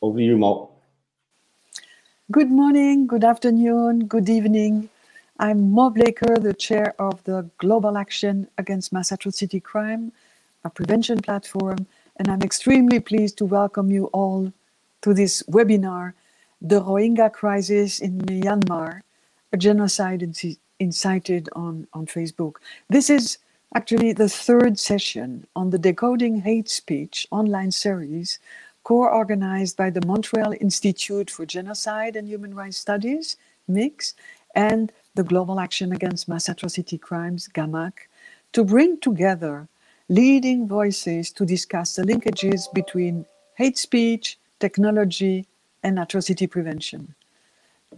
Over to you, Mo. Good morning, good afternoon, good evening. I'm Mo Bleeker, the chair of the Global Action Against Mass Atrocity Crime, a prevention platform, and I'm extremely pleased to welcome you all to this webinar, The Rohingya Crisis in Myanmar, a genocide incited on, on Facebook. This is actually the third session on the Decoding Hate Speech online series co-organized by the Montreal Institute for Genocide and Human Rights Studies, MIGS, and the Global Action Against Mass Atrocity Crimes, GAAMAC, to bring together leading voices to discuss the linkages between hate speech, technology, and atrocity prevention.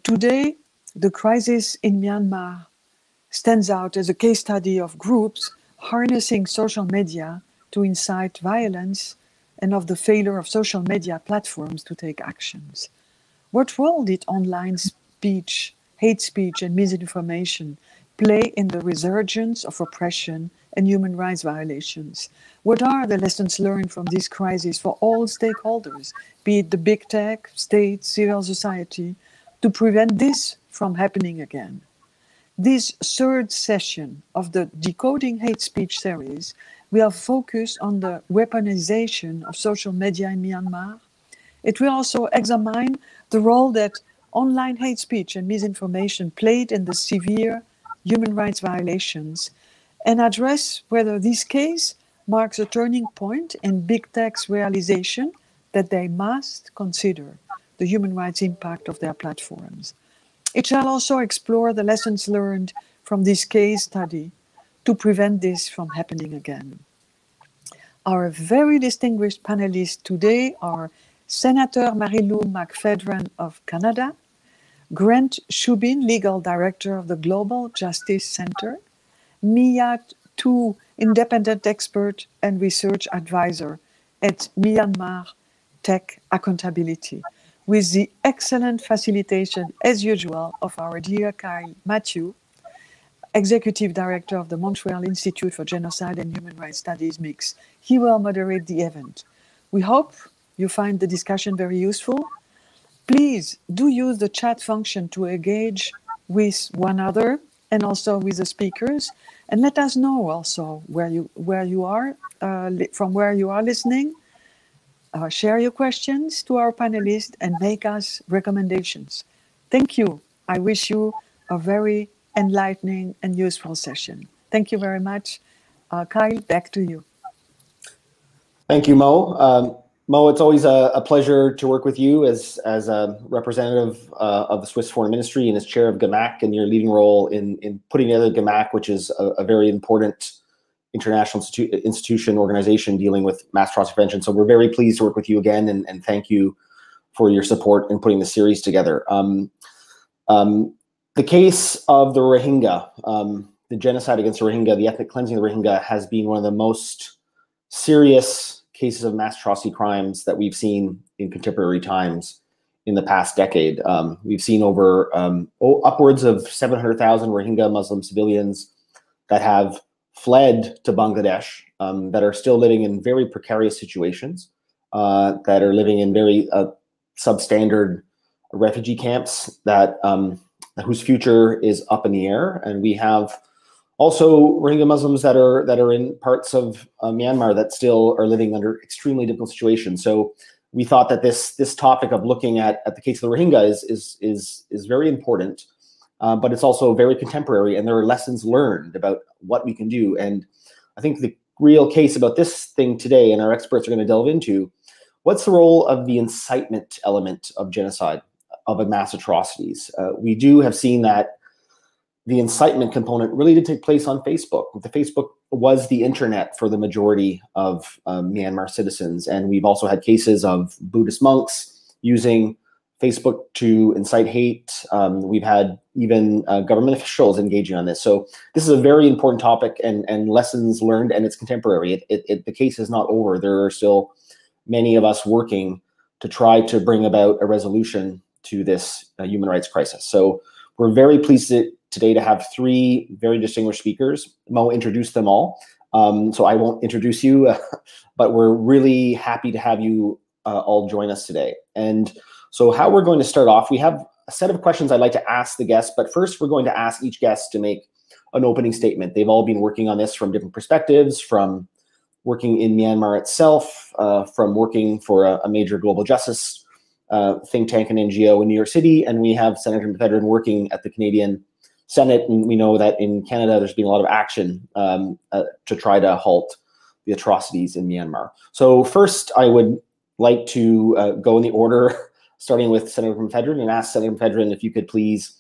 Today, the crisis in Myanmar stands out as a case study of groups harnessing social media to incite violence and of the failure of social media platforms to take actions. What role did online speech, hate speech, and misinformation play in the resurgence of oppression and human rights violations? What are the lessons learned from this crisis for all stakeholders, be it the big tech, state, civil society, to prevent this from happening again? This third session of the Decoding Hate Speech series we are focused on the weaponization of social media in Myanmar. It will also examine the role that online hate speech and misinformation played in the severe human rights violations and address whether this case marks a turning point in big tech's realization that they must consider the human rights impact of their platforms. It shall also explore the lessons learned from this case study to prevent this from happening again. Our very distinguished panelists today are Senator Marilou McPhedran of Canada, Grant Shubin, Legal Director of the Global Justice Center, Myat Thu, Independent Expert and Research Advisor at Myanmar Tech Accountability, with the excellent facilitation, as usual, of our dear Kyle Matthew, Executive Director of the Montreal Institute for Genocide and Human Rights Studies MIGS. He will moderate the event. We hope you find the discussion very useful. Please do use the chat function to engage with one another and also with the speakers. And let us know also where you, where you are, uh, from where you are listening. Uh, share your questions to our panelists and make us recommendations. Thank you. I wish you a very enlightening and useful session. Thank you very much. Uh, Kyle, back to you. Thank you, Mo. Um, Mo, it's always a, a, pleasure to work with you as, as a representative uh, of the Swiss Foreign Ministry and as chair of GAAMAC and your leading role in, in putting together GAAMAC, which is a, a very important international institu institution organization dealing with mass atrocity prevention. So we're very pleased to work with you again and, and thank you for your support in putting the series together. Um, um, the case of the Rohingya, um, the genocide against the Rohingya, the ethnic cleansing of the Rohingya has been one of the most serious cases of mass atrocity crimes that we've seen in contemporary times in the past decade. Um, we've seen over um, upwards of 700,000 Rohingya Muslim civilians that have fled to Bangladesh, um, that are still living in very precarious situations, uh, that are living in very uh, substandard refugee camps that um, whose future is up in the air. And we have also Rohingya Muslims that are that are in parts of uh, Myanmar that still are living under extremely difficult situations. So we thought that this this topic of looking at, at the case of the Rohingya is is is is very important, uh, but it's also very contemporary, and there are lessons learned about what we can do. And I think the real case about this thing today, and our experts are going to delve into, what's the role of the incitement element of genocide? Of mass atrocities. Uh, we do have seen that the incitement component really did take place on Facebook. The Facebook was the internet for the majority of um, Myanmar citizens, and we've also had cases of Buddhist monks using Facebook to incite hate. Um, we've had even uh, government officials engaging on this. So this is a very important topic and, and lessons learned, and it's contemporary. It, it, it, the case is not over. There are still many of us working to try to bring about a resolution to this uh, human rights crisis. So we're very pleased to, today to have three very distinguished speakers. Mo introduced them all. Um, so I won't introduce you, uh, but we're really happy to have you uh, all join us today. And so, how we're going to start off, we have a set of questions I'd like to ask the guests, but first, we're going to ask each guest to make an opening statement. They've all been working on this from different perspectives, from working in Myanmar itself, uh, from working for a, a major global justice uh, think tank and NGO in New York City, and we have Senator McPhedran working at the Canadian Senate, and we know that in Canada there's been a lot of action um, uh, to try to halt the atrocities in Myanmar. So first, I would like to uh, go in the order, starting with Senator McPhedran, and ask Senator McPhedran if you could please,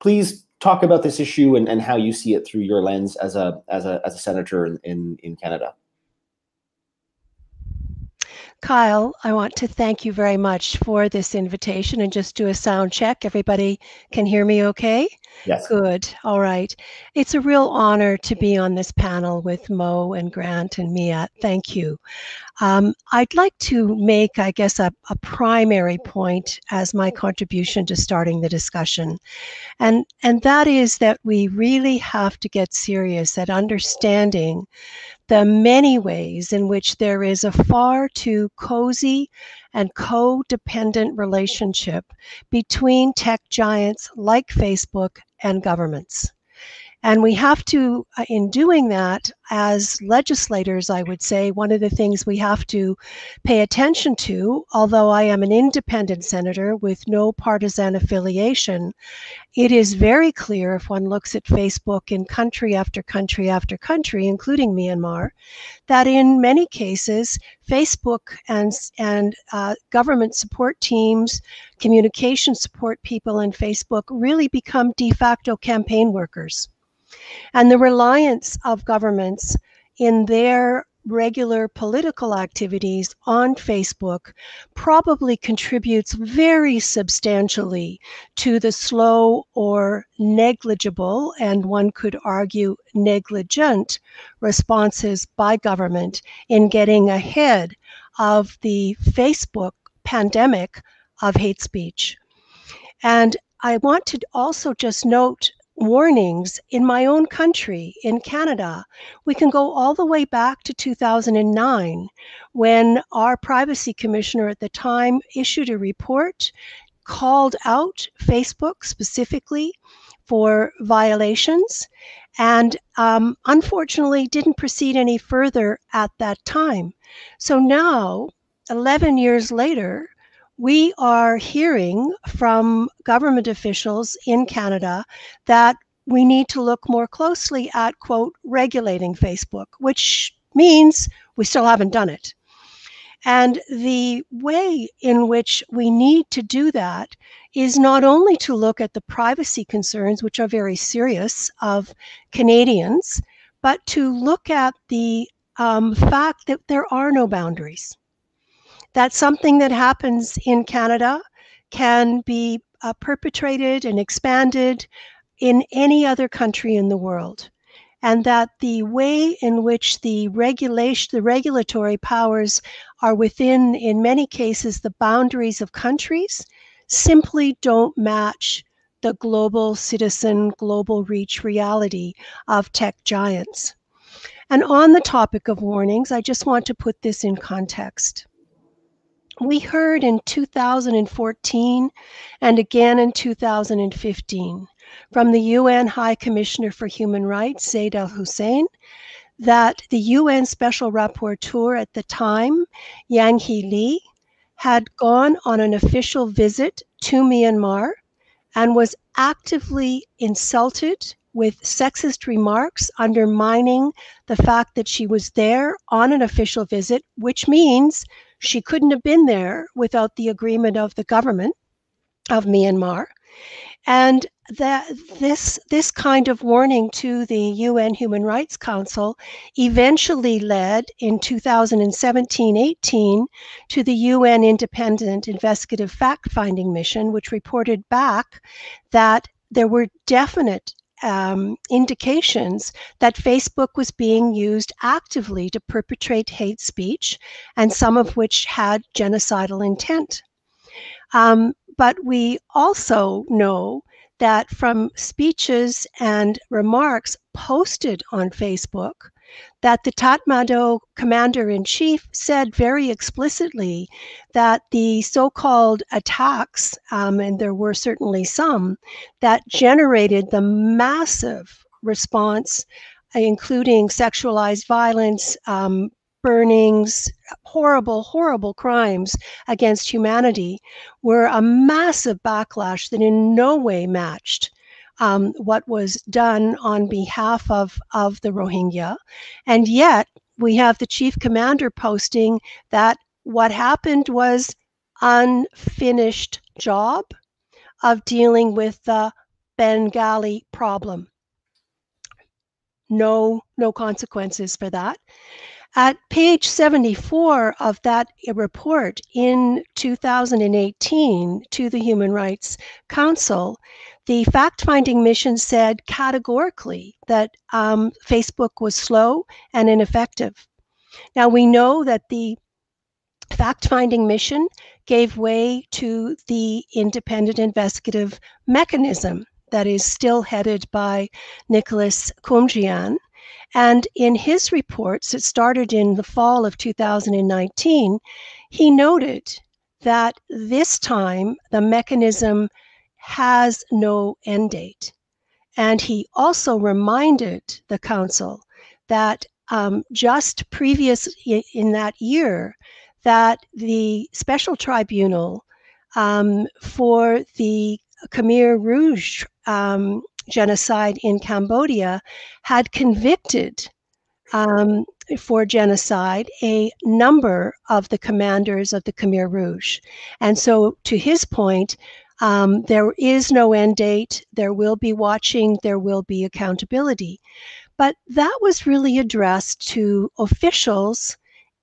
please talk about this issue and, and how you see it through your lens as a as a as a senator in in, in Canada. Kyle, I want to thank you very much for this invitation and just do a sound check. Everybody can hear me okay? Yes. Good. All right. It's a real honor to be on this panel with Mo and Grant and Myat. Thank you. Um, I'd like to make, I guess, a, a primary point as my contribution to starting the discussion. And, and that is that we really have to get serious at understanding the many ways in which there is a far too cozy and codependent relationship between tech giants like Facebook and governments. And we have to, uh, in doing that, as legislators, I would say, one of the things we have to pay attention to, although I am an independent senator with no partisan affiliation, it is very clear if one looks at Facebook in country after country after country, including Myanmar, that in many cases, Facebook and, and uh, government support teams, communication support people in Facebook really become de facto campaign workers. And the reliance of governments in their regular political activities on Facebook probably contributes very substantially to the slow or negligible, and one could argue negligent, responses by government in getting ahead of the Facebook pandemic of hate speech. And I want to also just note warnings in my own country, in Canada. We can go all the way back to 2009 when our privacy commissioner at the time issued a report, called out Facebook specifically for violations, and um, unfortunately didn't proceed any further at that time. So now, 11 years later, we are hearing from government officials in Canada that we need to look more closely at, quote, regulating Facebook, which means we still haven't done it. And the way in which we need to do that is not only to look at the privacy concerns, which are very serious, of Canadians, but to look at the um, fact that there are no boundaries that something that happens in Canada can be uh, perpetrated and expanded in any other country in the world. And that the way in which the regulation, the regulatory powers are within, in many cases, the boundaries of countries, simply don't match the global citizen, global reach reality of tech giants. And on the topic of warnings, I just want to put this in context we heard in 2014 and again in 2015 from the UN High Commissioner for Human Rights, Zeid Al Hussein, that the UN Special Rapporteur at the time, Yanghee Lee, had gone on an official visit to Myanmar and was actively insulted with sexist remarks, undermining the fact that she was there on an official visit, which means she couldn't have been there without the agreement of the government of Myanmar. And that this this kind of warning to the UN Human Rights Council eventually led in 2017-18 to the UN Independent Investigative Fact-Finding Mission, which reported back that there were definite um, indications that Facebook was being used actively to perpetrate hate speech, and some of which had genocidal intent. Um, but we also know that from speeches and remarks posted on Facebook, that the Tatmadaw commander in chief said very explicitly that the so called attacks, um, and there were certainly some, that generated the massive response, including sexualized violence, um, burnings, horrible, horrible crimes against humanity, were a massive backlash that in no way matched um, what was done on behalf of, of the Rohingya. And yet, we have the chief commander posting that what happened was unfinished job of dealing with the Bengali problem. No, no consequences for that. At page 74 of that report in 2018 to the Human Rights Council, the fact finding mission said categorically that um, Facebook was slow and ineffective. Now, we know that the fact finding mission gave way to the independent investigative mechanism that is still headed by Nicholas Koumjian. And in his reports, it started in the fall of 2019, he noted that this time the mechanism has no end date. And he also reminded the council that um, just previous in that year, that the special tribunal um, for the Khmer Rouge um, genocide in Cambodia had convicted um, for genocide a number of the commanders of the Khmer Rouge. And so, to his point, um, there is no end date. There will be watching. There will be accountability. But that was really addressed to officials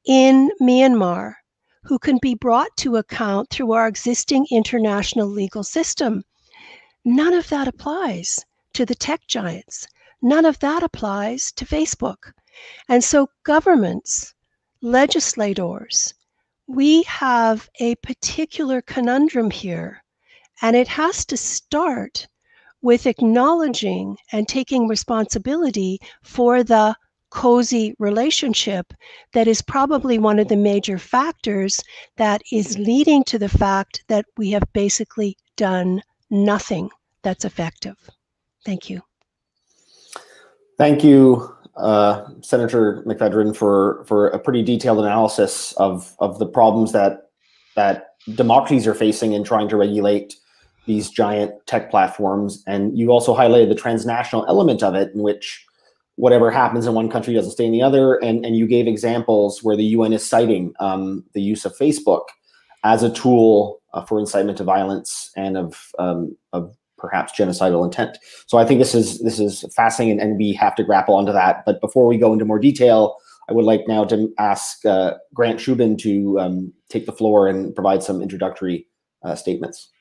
in Myanmar who can be brought to account through our existing international legal system. None of that applies to the tech giants. None of that applies to Facebook. And so, governments, legislators, we have a particular conundrum here and it has to start with acknowledging and taking responsibility for the cozy relationship that is probably one of the major factors that is leading to the fact that we have basically done nothing that's effective. Thank you. Thank you, uh, Senator McPhedran, for for a pretty detailed analysis of of the problems that that democracies are facing in trying to regulate these giant tech platforms. And you also highlighted the transnational element of it, in which whatever happens in one country doesn't stay in the other. And, and you gave examples where the UN is citing um, the use of Facebook as a tool uh, for incitement to violence and of, um, of perhaps genocidal intent. So I think this is this is fascinating, and, and, we have to grapple onto that. But before we go into more detail, I would like now to ask uh, Grant Shubin to um, take the floor and provide some introductory uh, statements.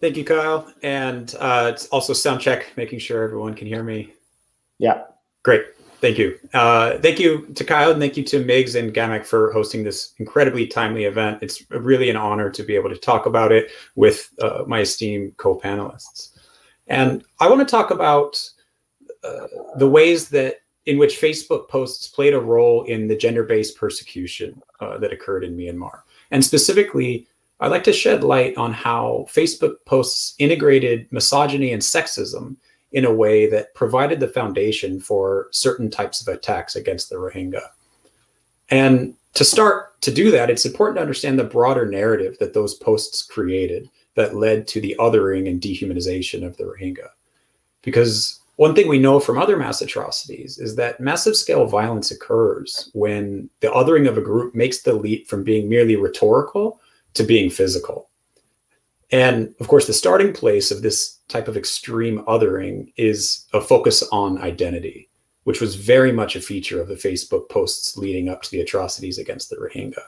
Thank you, Kyle. And uh, it's also sound check, making sure everyone can hear me. Yeah. Great. Thank you. Uh, thank you to Kyle and thank you to Migs and GAAMAC for hosting this incredibly timely event. It's really an honor to be able to talk about it with uh, my esteemed co-panelists. And I want to talk about uh, the ways that in which Facebook posts played a role in the gender-based persecution uh, that occurred in Myanmar. And specifically, I'd like to shed light on how Facebook posts integrated misogyny and sexism in a way that provided the foundation for certain types of attacks against the Rohingya. And to start to do that, it's important to understand the broader narrative that those posts created that led to the othering and dehumanization of the Rohingya. Because one thing we know from other mass atrocities is that massive scale violence occurs when the othering of a group makes the leap from being merely rhetorical to being physical. And of course, the starting place of this type of extreme othering is a focus on identity, which was very much a feature of the Facebook posts leading up to the atrocities against the Rohingya.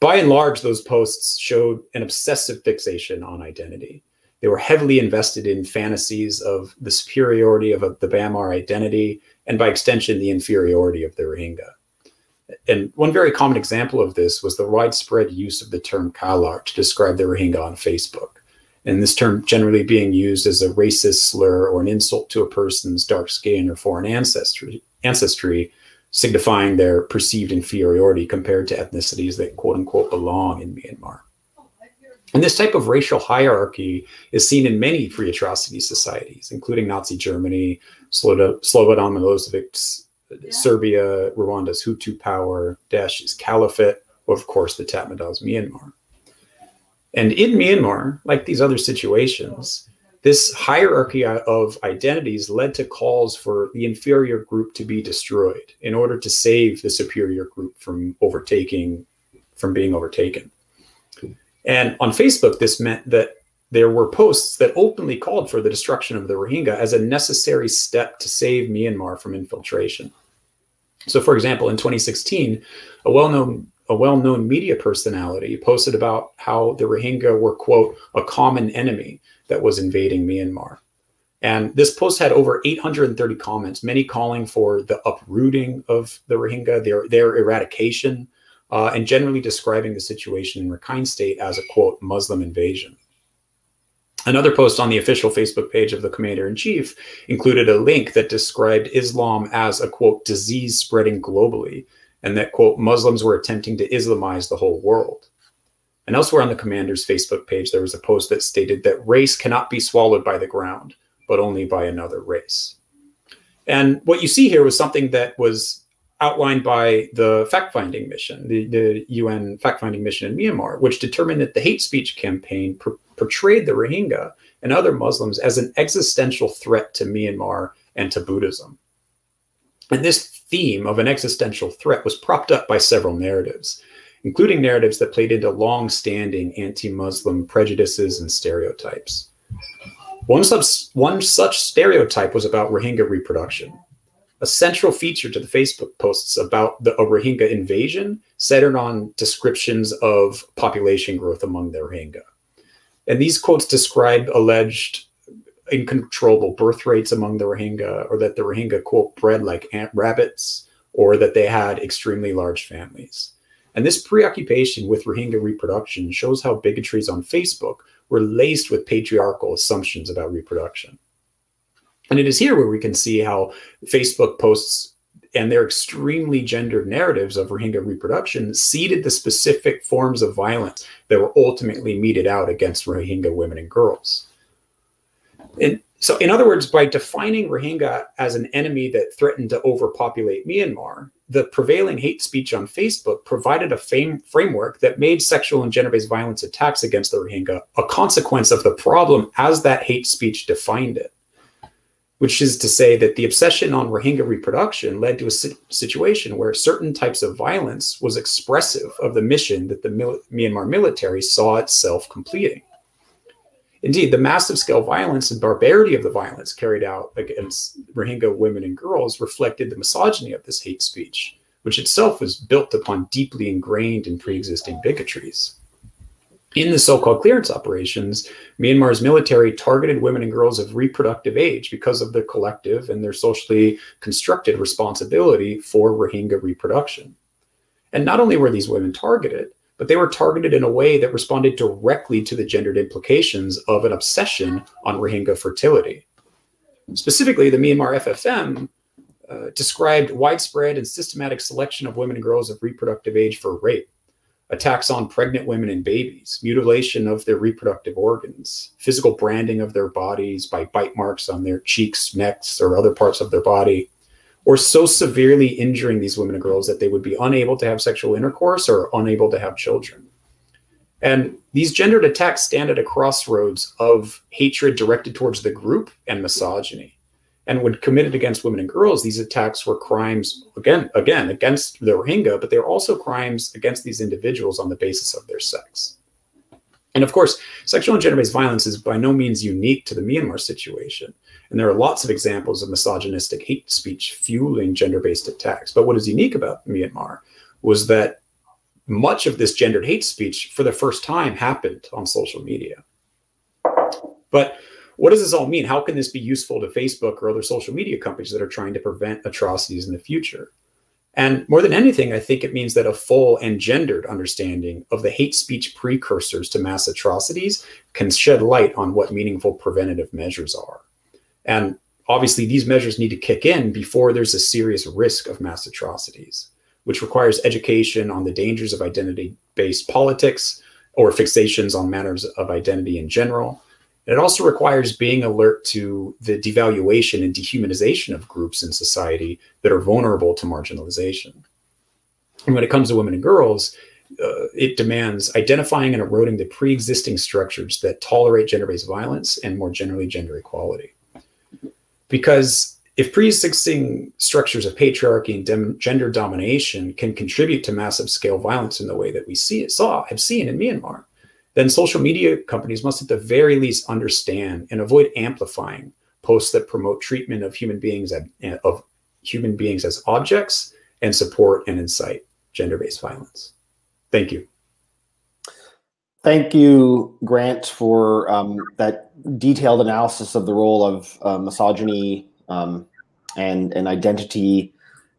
By and large, those posts showed an obsessive fixation on identity. They were heavily invested in fantasies of the superiority of a, the Bamar identity, and by extension, the inferiority of the Rohingya. And one very common example of this was the widespread use of the term Kalar to describe the Rohingya on Facebook. and this term generally being used as a racist slur or an insult to a person's dark skin or foreign ancestry, ancestry signifying their perceived inferiority compared to ethnicities that quote unquote belong in Myanmar. And this type of racial hierarchy is seen in many pre atrocity societies, including Nazi Germany, Slobodan Milosevic's yeah. Serbia, Rwanda's Hutu power, Daesh's caliphate, of course the Tatmadaws Myanmar. And in Myanmar, like these other situations, this hierarchy of identities led to calls for the inferior group to be destroyed in order to save the superior group from overtaking, from being overtaken. And on Facebook, this meant that there were posts that openly called for the destruction of the Rohingya as a necessary step to save Myanmar from infiltration. So, for example, in 2016, a well-known a well-known media personality posted about how the Rohingya were quote a common enemy that was invading Myanmar. And this post had over 830 comments, many calling for the uprooting of the Rohingya, their, their eradication, uh, and generally describing the situation in Rakhine State as a quote Muslim invasion. Another post on the official Facebook page of the commander in chief included a link that described Islam as a quote disease spreading globally, and that quote Muslims were attempting to Islamize the whole world. And elsewhere on the commander's Facebook page, there was a post that stated that race cannot be swallowed by the ground, but only by another race. And what you see here was something that was outlined by the fact finding mission, the, the UN fact finding mission in Myanmar, which determined that the hate speech campaign portrayed the Rohingya and other Muslims as an existential threat to Myanmar and to Buddhism. And this theme of an existential threat was propped up by several narratives, including narratives that played into long standing anti Muslim prejudices and stereotypes. One such, one such stereotype was about Rohingya reproduction, a central feature to the Facebook posts about the Rohingya invasion centered on descriptions of population growth among the Rohingya. And these quotes describe alleged uncontrollable birth rates among the Rohingya, or that the Rohingya, quote, bred like ant rabbits, or that they had extremely large families. And this preoccupation with Rohingya reproduction shows how bigotries on Facebook were laced with patriarchal assumptions about reproduction. And it is here where we can see how Facebook posts and their extremely gendered narratives of Rohingya reproduction seeded the specific forms of violence that were ultimately meted out against Rohingya women and girls. And so, in other words, by defining Rohingya as an enemy that threatened to overpopulate Myanmar, the prevailing hate speech on Facebook provided a framework that made sexual and gender based violence attacks against the Rohingya a consequence of the problem as that hate speech defined it which is to say that the obsession on Rohingya reproduction led to a situation where certain types of violence was expressive of the mission that the mil Myanmar military saw itself completing. Indeed, the massive scale violence and barbarity of the violence carried out against Rohingya women and girls reflected the misogyny of this hate speech, which itself was built upon deeply ingrained and pre existing bigotries. In the so called clearance operations, Myanmar's military targeted women and girls of reproductive age because of their collective and their socially constructed responsibility for Rohingya reproduction. And not only were these women targeted, but they were targeted in a way that responded directly to the gendered implications of an obsession on Rohingya fertility. Specifically, the Myanmar FFM uh, described widespread and systematic selection of women and girls of reproductive age for rape attacks on pregnant women and babies, mutilation of their reproductive organs, physical branding of their bodies by bite marks on their cheeks, necks, or other parts of their body, or so severely injuring these women and girls that they would be unable to have sexual intercourse or unable to have children. And these gendered attacks stand at a crossroads of hatred directed towards the group and misogyny and when committed against women and girls, these attacks were crimes again, again against the Rohingya, but they were also crimes against these individuals on the basis of their sex. And of course, sexual and gender-based violence is by no means unique to the Myanmar situation. And there are lots of examples of misogynistic hate speech fueling gender-based attacks. But what is unique about Myanmar was that much of this gendered hate speech for the first time happened on social media. But what does this all mean? How can this be useful to Facebook or other social media companies that are trying to prevent atrocities in the future? And more than anything, I think it means that a full and gendered understanding of the hate speech precursors to mass atrocities can shed light on what meaningful preventative measures are. And obviously, these measures need to kick in before there's a serious risk of mass atrocities, which requires education on the dangers of identity based politics or fixations on matters of identity in general, it also requires being alert to the devaluation and dehumanization of groups in society that are vulnerable to marginalization. And when it comes to women and girls, uh, it demands identifying and eroding the pre existing structures that tolerate gender based violence and more generally gender equality. Because if pre existing structures of patriarchy and gender domination can contribute to massive scale violence in the way that we see it, saw, have seen in Myanmar, then social media companies must at the very least understand and avoid amplifying posts that promote treatment of human beings as, of human beings as objects and support and incite gender-based violence. Thank you. Thank you, Grant, for um, that detailed analysis of the role of uh, misogyny um, and, and identity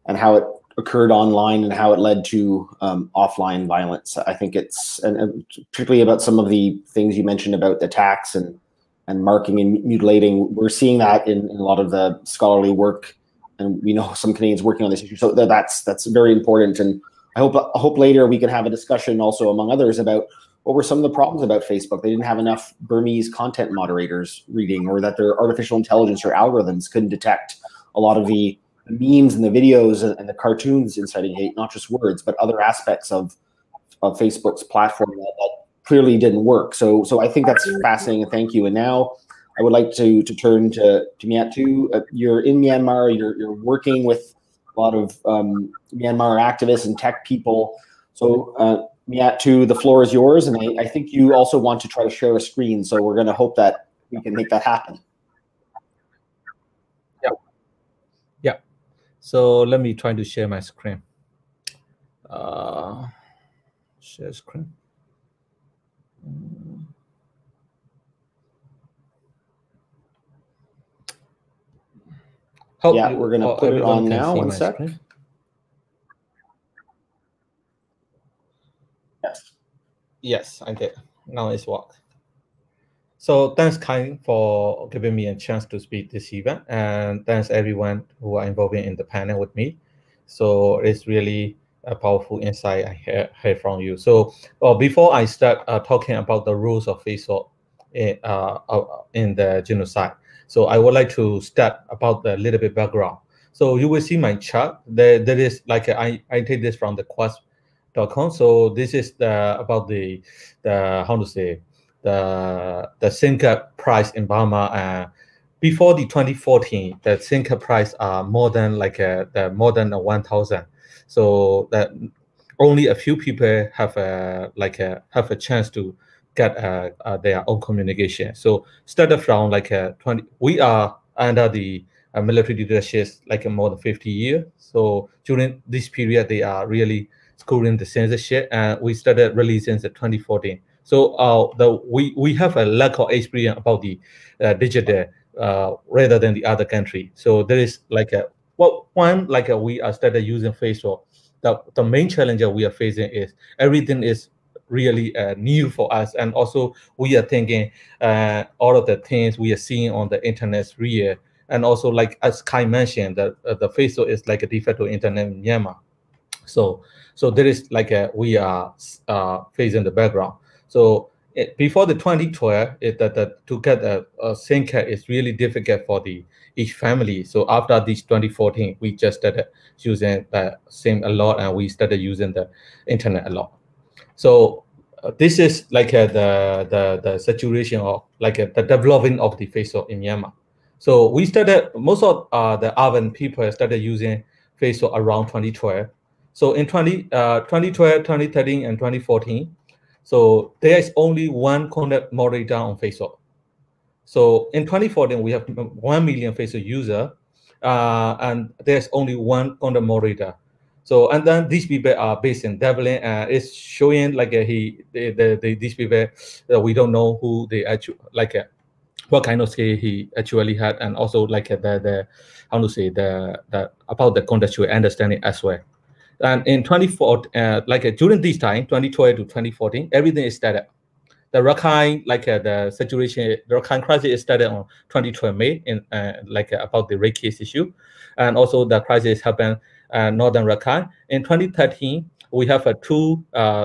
and how it occurred online and how it led to um, offline violence. I think it's and, and, particularly about some of the things you mentioned about attacks and and marking and mutilating. We're seeing that in, in a lot of the scholarly work, and we know some Canadians working on this issue. So that's that's very important. And I hope I hope later we can have a discussion also among others about what were some of the problems about Facebook. They didn't have enough Burmese content moderators reading, or that their artificial intelligence or algorithms couldn't detect a lot of the memes and the videos and the cartoons inciting hate, not just words, but other aspects of of Facebook's platform that, that clearly didn't work. So so I think that's fascinating. Thank you. And now I would like to to turn to to Myat Uh, you're in Myanmar. You're you're working with a lot of um, Myanmar activists and tech people. So uh, the floor is yours. And I, I think you also want to try to share a screen. So we're going to hope that we can make that happen. So let me try to share my screen. Uh, share screen. Hope yeah, we're gonna put it on now. One sec. Screen. Yes. Yes, I did. Now it's work. So thanks, Kai, for giving me a chance to speak this event, and thanks everyone who are involved in the panel with me. So it's really a powerful insight I hear, hear from you. So uh, before I start uh, talking about the rules of Facebook in, uh, uh, in the genocide, so I would like to start about a little bit background. So you will see my chart. There, there is like I take this from the quest.com. So this is the about the the how to say the the zinc price in Burma uh, before the 2014 the zinc price are more than like a, the more than 1000 so that only a few people have a like a have a chance to get uh, uh, their own communication. So started from like a 20 we are under the uh, military leadership like more than 50 years. So during this period they are really schooling the censorship and we started releasing in 2014 so uh, the we we have a lack of experience about the uh, digital uh, rather than the other country. So there is like a well one like a, we are started using Facebook. The the main challenge that we are facing is everything is really uh, new for us, and also we are thinking uh, all of the things we are seeing on the internet real. And also, like as Kai mentioned, that uh, the Facebook is like a de facto internet in Myanmar. So, so there is like a we are uh, facing the background. So it, before the 2012, it, the, the, to get a, a is really difficult for the each family. So after this 2014, we just started using the SIM a lot, and we started using the internet a lot. So uh, this is like uh, the the the situation of like uh, the developing of the Facebook in Myanmar. So we started most of uh, the urban people started using Facebook around 2012. So in 20, uh, 2012, 2013, and 2014, so there is only one content moderator on Facebook. So in 2014, we have 1 million Facebook user, uh, and there's only one content moderator. So and then these people are based in Dublin, and it's showing like a, he the, the, the these people uh, we don't know who they actually like a, what kind of skill he actually had, and also like a, the the how to say the the about the contextual understanding as well. And in 2014, uh, like uh, during this time, 2012 to 2014, everything is started. The Rakhine, like uh, the situation, the Rakhine crisis is started on 2012 May, in uh, like about the rape case issue, and also the crisis happened northern Rakhine. In 2013, we have a two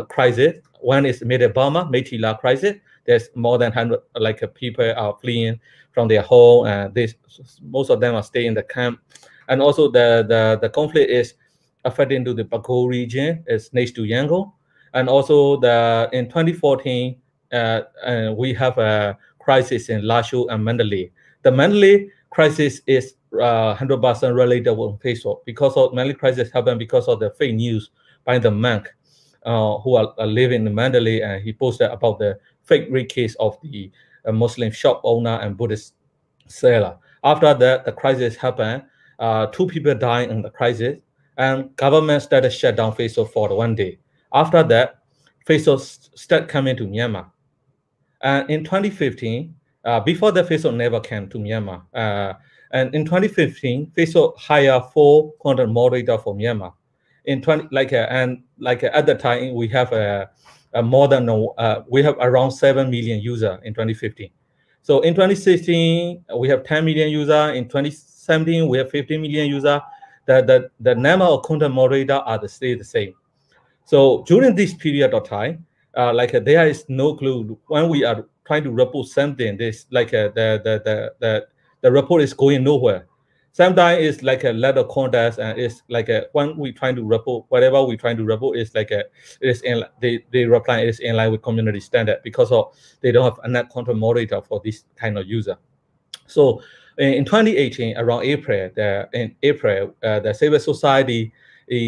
crisis. One is Middle Burma, Meiktila crisis. There's more than 100 like people are fleeing from their home, and this most of them are staying in the camp. And also the the the conflict is affecting to the Bago region. is next to Yangon, and also the in 2014 uh, uh, we have a crisis in Lashio and Mandalay. The Mandalay crisis is 100% uh, related with Facebook because of Mandalay crisis happened because of the fake news by the monk uh, who are, are, living in Mandalay and he posted about the fake rape case of the uh, Muslim shop owner and Buddhist seller. After that, the crisis happened. Uh, two people died in the crisis, and government started shut down Facebook for one day. After that, Facebook started coming to Myanmar. And in 2015, uh, before the Facebook never came to Myanmar. Uh, and in 2015, Facebook hired four content moderators for Myanmar. In 20, like, uh, and like uh, at the time, we have a, a more than uh, we have around seven million users in 2015. So in 2016, we have 10 million users. In 2017, we have 15 million users. The, the, the of content moderators are the, stay the same. So during this period of time, uh, like uh, there is no clue when we are trying to report something. This like uh, the, the the the the report is going nowhere. Sometimes it's like a letter contest, and it's like a when we trying to report whatever we trying to report is like a it is in they they reply is in line with community standard because of they don't have enough content moderator for this kind of user. So in 2018, around April, the, in April, uh, the civil society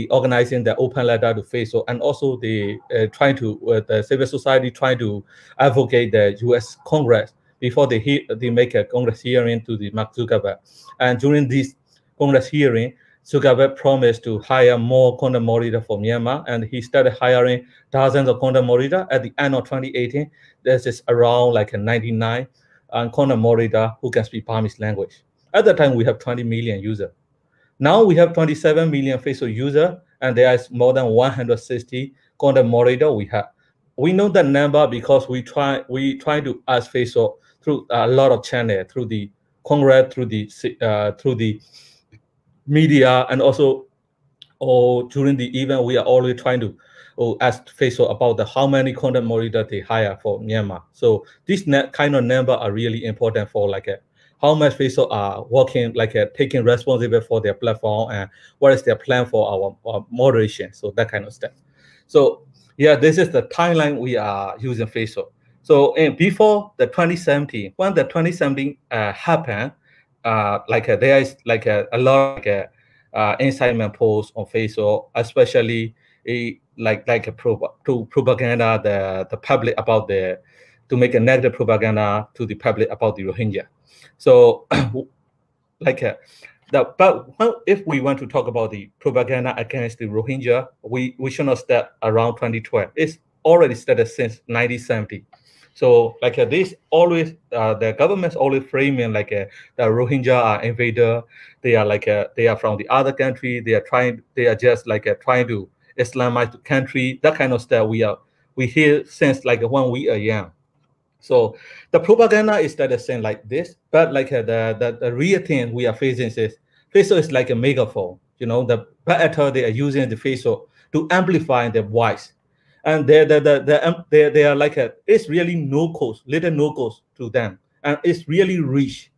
organizing the open letter to Facebook, and also the uh, trying to uh, the civil society trying to advocate the U.S. Congress before they he, they make a Congress hearing to the Mark Zuckerberg. And during this Congress hearing, Zuckerberg promised to hire more content moderator for Myanmar, and he started hiring thousands of content moderator. At the end of 2018, this is around like a 99 uh, content moderator who can speak Burmese language. At the time, we have 20 million users. Now we have 27 million Facebook user, and there is more than 160 content moderator we have. We know the number because we try we try to ask Facebook through a lot of channel, through the Congress, through the uh, through the media, and also or during the event, we are always trying to or ask Facebook about the how many content moderator they hire for Myanmar. So this kind of number are really important for like a how much Facebook are working, like uh, taking responsibility for their platform and what is their plan for our, our, moderation. So that kind of stuff. So yeah, this is the timeline we are using Facebook. So before the 2017, when the 2017 uh, happened, uh, like uh, there is like a, a lot of like, uh, incitement posts on Facebook, especially a, like like a pro, to propaganda the the public about the to make a negative propaganda to the public about the Rohingya. So, like, uh, the, but if we want to talk about the propaganda against the Rohingya, we, we should not start around 2012. It's already started since 1970. So, like uh, this, always uh, the government's always framing like uh, the Rohingya are invader. They are like uh, they are from the other country. They are trying. They are just like uh, trying to Islamize the country. That kind of stuff we are we hear since like when we are young. So the propaganda is that the same like this, but like uh, the, the, the real thing we are facing is Facebook is like a megaphone. You know, the better they are using the Facebook to amplify their voice, and they they they they, they are like a it's really no cost, little no cost to them, and it's really rich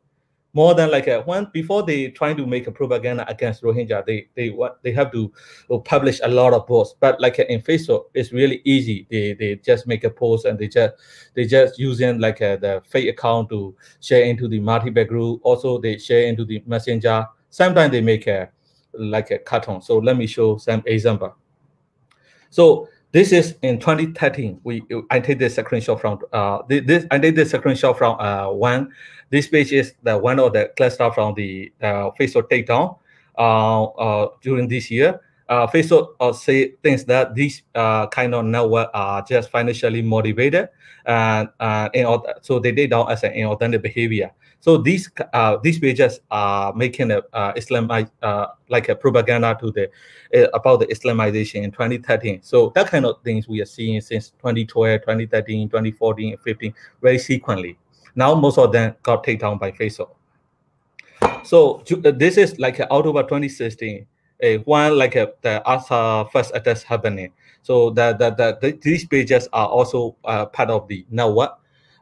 more than like a, when before they trying to make a propaganda against Rohingya, they they what they have to uh, publish a lot of posts. But like in Facebook, it's really easy. They they just make a post and they just they just using like a, the fake account to share into the multiple group. Also, they share into the messenger. Sometimes they make a like a cartoon. So let me show some example. So this is in 2013. We I take the screenshot from uh this I did the screenshot from uh one. This page is the one of the cluster from the uh, Facebook takedown uh, uh during this year. Uh, Facebook uh, say things that these uh, kind of network are just financially motivated, and uh, so they did down as an inauthentic behavior. So these uh, these pages are making a uh, Islam uh, like a propaganda to the uh, about the Islamization in 2013. So that kind of things we are seeing since 2012, 2013, 2014, 15 very sequentially. Now most of them got taken down by Facebook. So this is like October 2016 uh, one like uh, the other first attacks happening. So the, the, the, the, these pages are also uh, part of the network.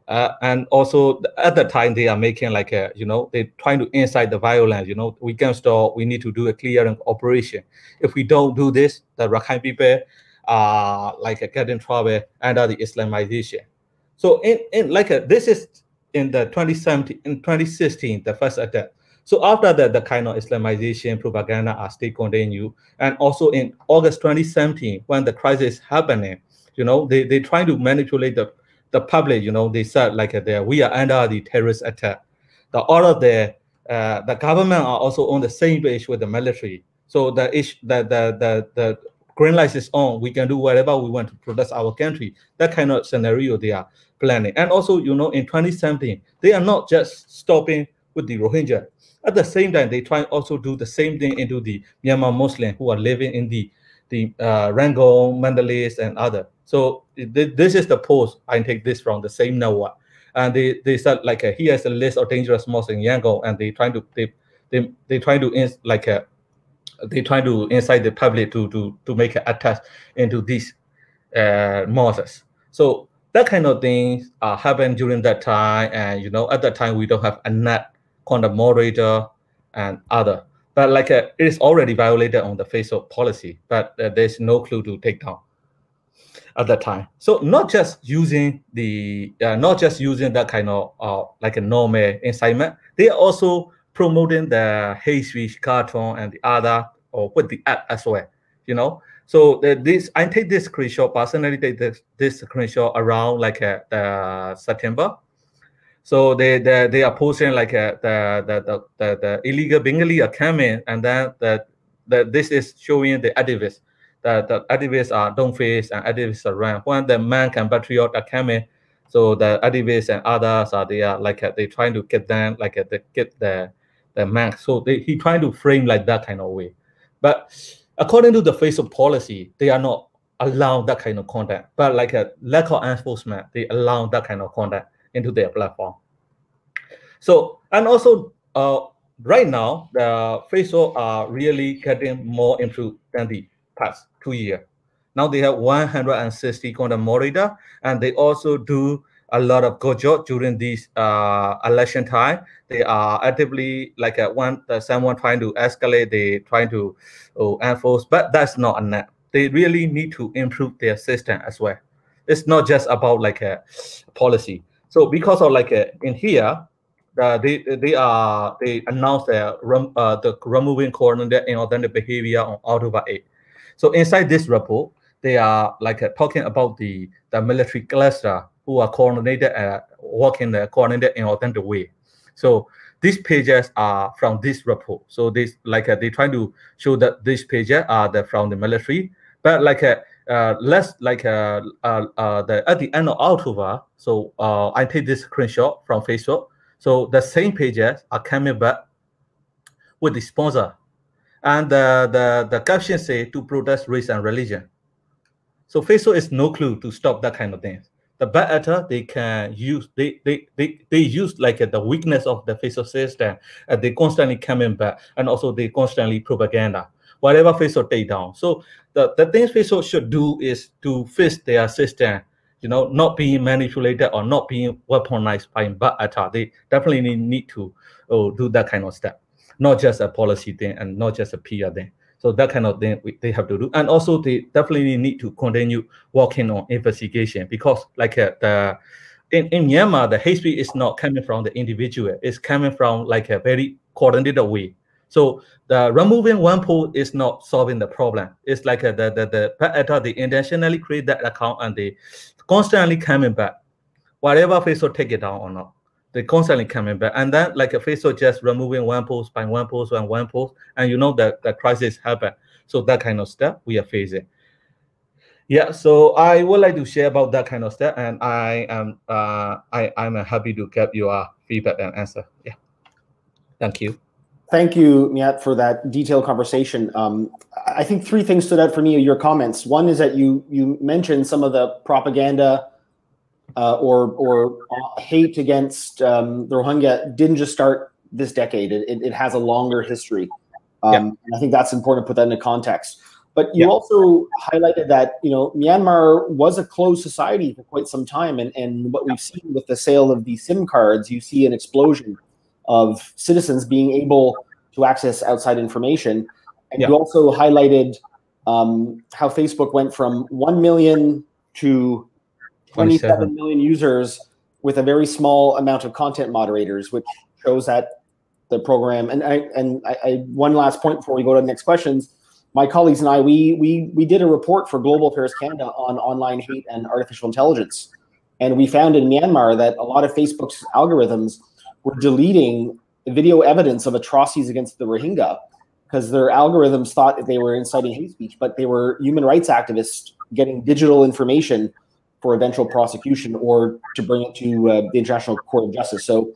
Uh, and also at the time they are making like a, you know, they're trying to incite the violence, you know, we can stop, we need to do a clearing operation. If we don't do this, the Rakhine people are like uh, get in trouble under the Islamization. So in, in like a, this is in the 2017, in 2016, the first attack. So after that, the kind of Islamization propaganda are still continue. And also in August 2017, when the crisis happening, you know, they, they trying to manipulate the, the public, you know, they said like uh, we are under the terrorist attack. The all of the uh, the government are also on the same page with the military. So the issue the the the, the green light is on, we can do whatever we want to protect our country. That kind of scenario they are planning. And also, you know, in 2017, they are not just stopping with the Rohingya. At the same time, they try also do the same thing into the Myanmar Muslim who are living in the the uh, Rangoon, Mandalay, and other. So th this is the post. I take this from the same network, and they they said like a, he has a list of dangerous mosques in Yangon, and they trying to they they they try to ins like a they try to incite the public to to to make an attack into these uh, mosques. So that kind of things uh, happened during that time, and you know at that time we don't have a net content moderator, and other. But like uh, it is already violated on the Facebook policy, but uh, there's no clue to take down at that time. So not just using the, uh, not just using that kind of uh, like a normal incitement, they are also promoting the hate speech cartoon and the other or with the app as well. You know, so the, this I take this screenshot personally. Take this this screenshot around like uh, the September so they they, they are posting like the, the, the, the, illegal Bengali are coming, and then the, the this is showing the activists. that the activists are don't face and activists are run. When the man can patriot are coming, so the activists and others are they are like uh, they trying to get them like a, they get the the man. So they, he trying to frame like that kind of way. But according to the Facebook policy, they are not allowed that kind of content. But like a lack of enforcement, they allow that kind of content into their platform. So, and also uh, right now, the Facebook are really getting more improved than the past two years. Now they have 160 content moderator, and they also do a lot of good job during this uh, election time. They are actively like uh, one uh, someone trying to escalate, they trying to oh, enforce, but that's not enough. They really need to improve their system as well. It's not just about like a policy. So because of like uh, in here, uh, they they are they announced the rem, uh, the removing coordinated inauthentic behavior on October 8. So inside this report, they are like uh, talking about the the military cluster who are coordinated uh, working the coordinated inauthentic way. So these pages are from this report. So this like uh, they try to show that these pages are the from the military, but like uh, uh, like uh, uh, uh, the at the end of October. So uh, I take this screenshot from Facebook. So the same pages are coming back with the sponsor, and the the the caption say to protest race and religion. So Facebook is no clue to stop that kind of things. The bad better they can use they they they, they use like uh, the weakness of the Facebook system, they constantly coming back, and also they constantly propaganda whatever Facebook take down. So the, the things Facebook should do is to fix their system, you know, not being manipulated or not being weaponized by bad attack. They definitely need to oh, do that kind of step, not just a policy thing and not just a PR thing. So that kind of thing we, they have to do, and also they definitely need to continue working on investigation because, like uh, the in, in Myanmar, the hate speech is not coming from the individual; it's coming from like a very coordinated way. So the removing one pool is not solving the problem. It's like a, the the the actor they intentionally create that account and they constantly coming back. Whatever Facebook take it down or not, they constantly coming back. And then like a Facebook just removing one post by one post and one post, and you know that the crisis happen. So that kind of stuff we are facing. Yeah, so I would like to share about that kind of stuff, and I am uh, I I'm happy to get your feedback and answer. Yeah, thank you. Thank you, Myat, for that detailed conversation. Um, I think three things stood out for me in your comments. One is that you you mentioned some of the propaganda uh, or or hate against um, the Rohingya didn't just start this decade. It, it, it has a longer history. Um, yeah. I think that's important to put that into context. But you yeah. also highlighted that you know Myanmar was a closed society for quite some time, and and what we've seen with the sale of these SIM cards, you see an explosion of citizens being able to access outside information. And yeah. you also highlighted um, how Facebook went from one million to 27 million users with a very small amount of content moderators, which shows that the program. And I, and I, I, one last point before we go to the next questions. My colleagues and I, we we we did a report for Global Affairs Canada on online hate and artificial intelligence, and we found in Myanmar that a lot of Facebook's algorithms were deleting video evidence of atrocities against the Rohingya because their algorithms thought that they were inciting hate speech, but they were human rights activists getting digital information for eventual prosecution or to bring it to uh, the International Court of Justice. So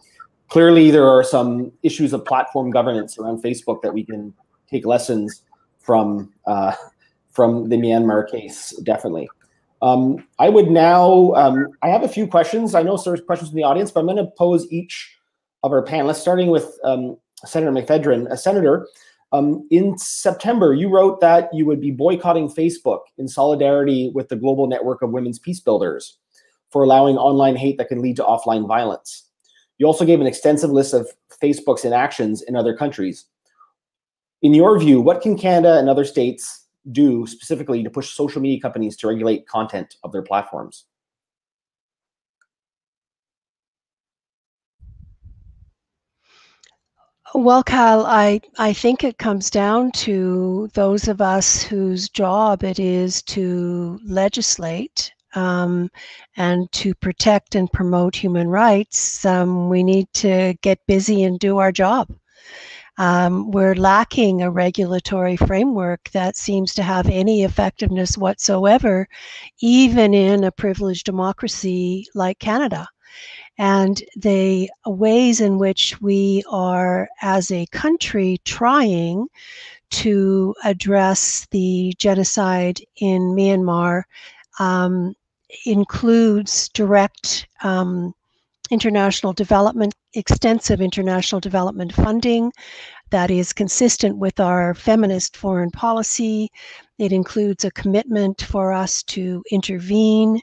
clearly, there are some issues of platform governance around Facebook that we can take lessons from uh, from the Myanmar case. Definitely. Um, I would now. Um, I have a few questions. I know there's questions in the audience, but I'm going to pose each of our panelists, starting with um, Senator McPhedran. A senator, um, in September, you wrote that you would be boycotting Facebook in solidarity with the global network of women's peace builders for allowing online hate that can lead to offline violence. You also gave an extensive list of Facebook's inactions in other countries. In your view, what can Canada and other states do specifically to push social media companies to regulate content of their platforms? Well, Kyle, I, I think it comes down to those of us whose job it is to legislate um, and to protect and promote human rights. Um, we need to get busy and do our job. Um, we're lacking a regulatory framework that seems to have any effectiveness whatsoever, even in a privileged democracy like Canada and the ways in which we are, as a country, trying to address the genocide in Myanmar um, includes direct um, international development, extensive international development funding that is consistent with our feminist foreign policy. It includes a commitment for us to intervene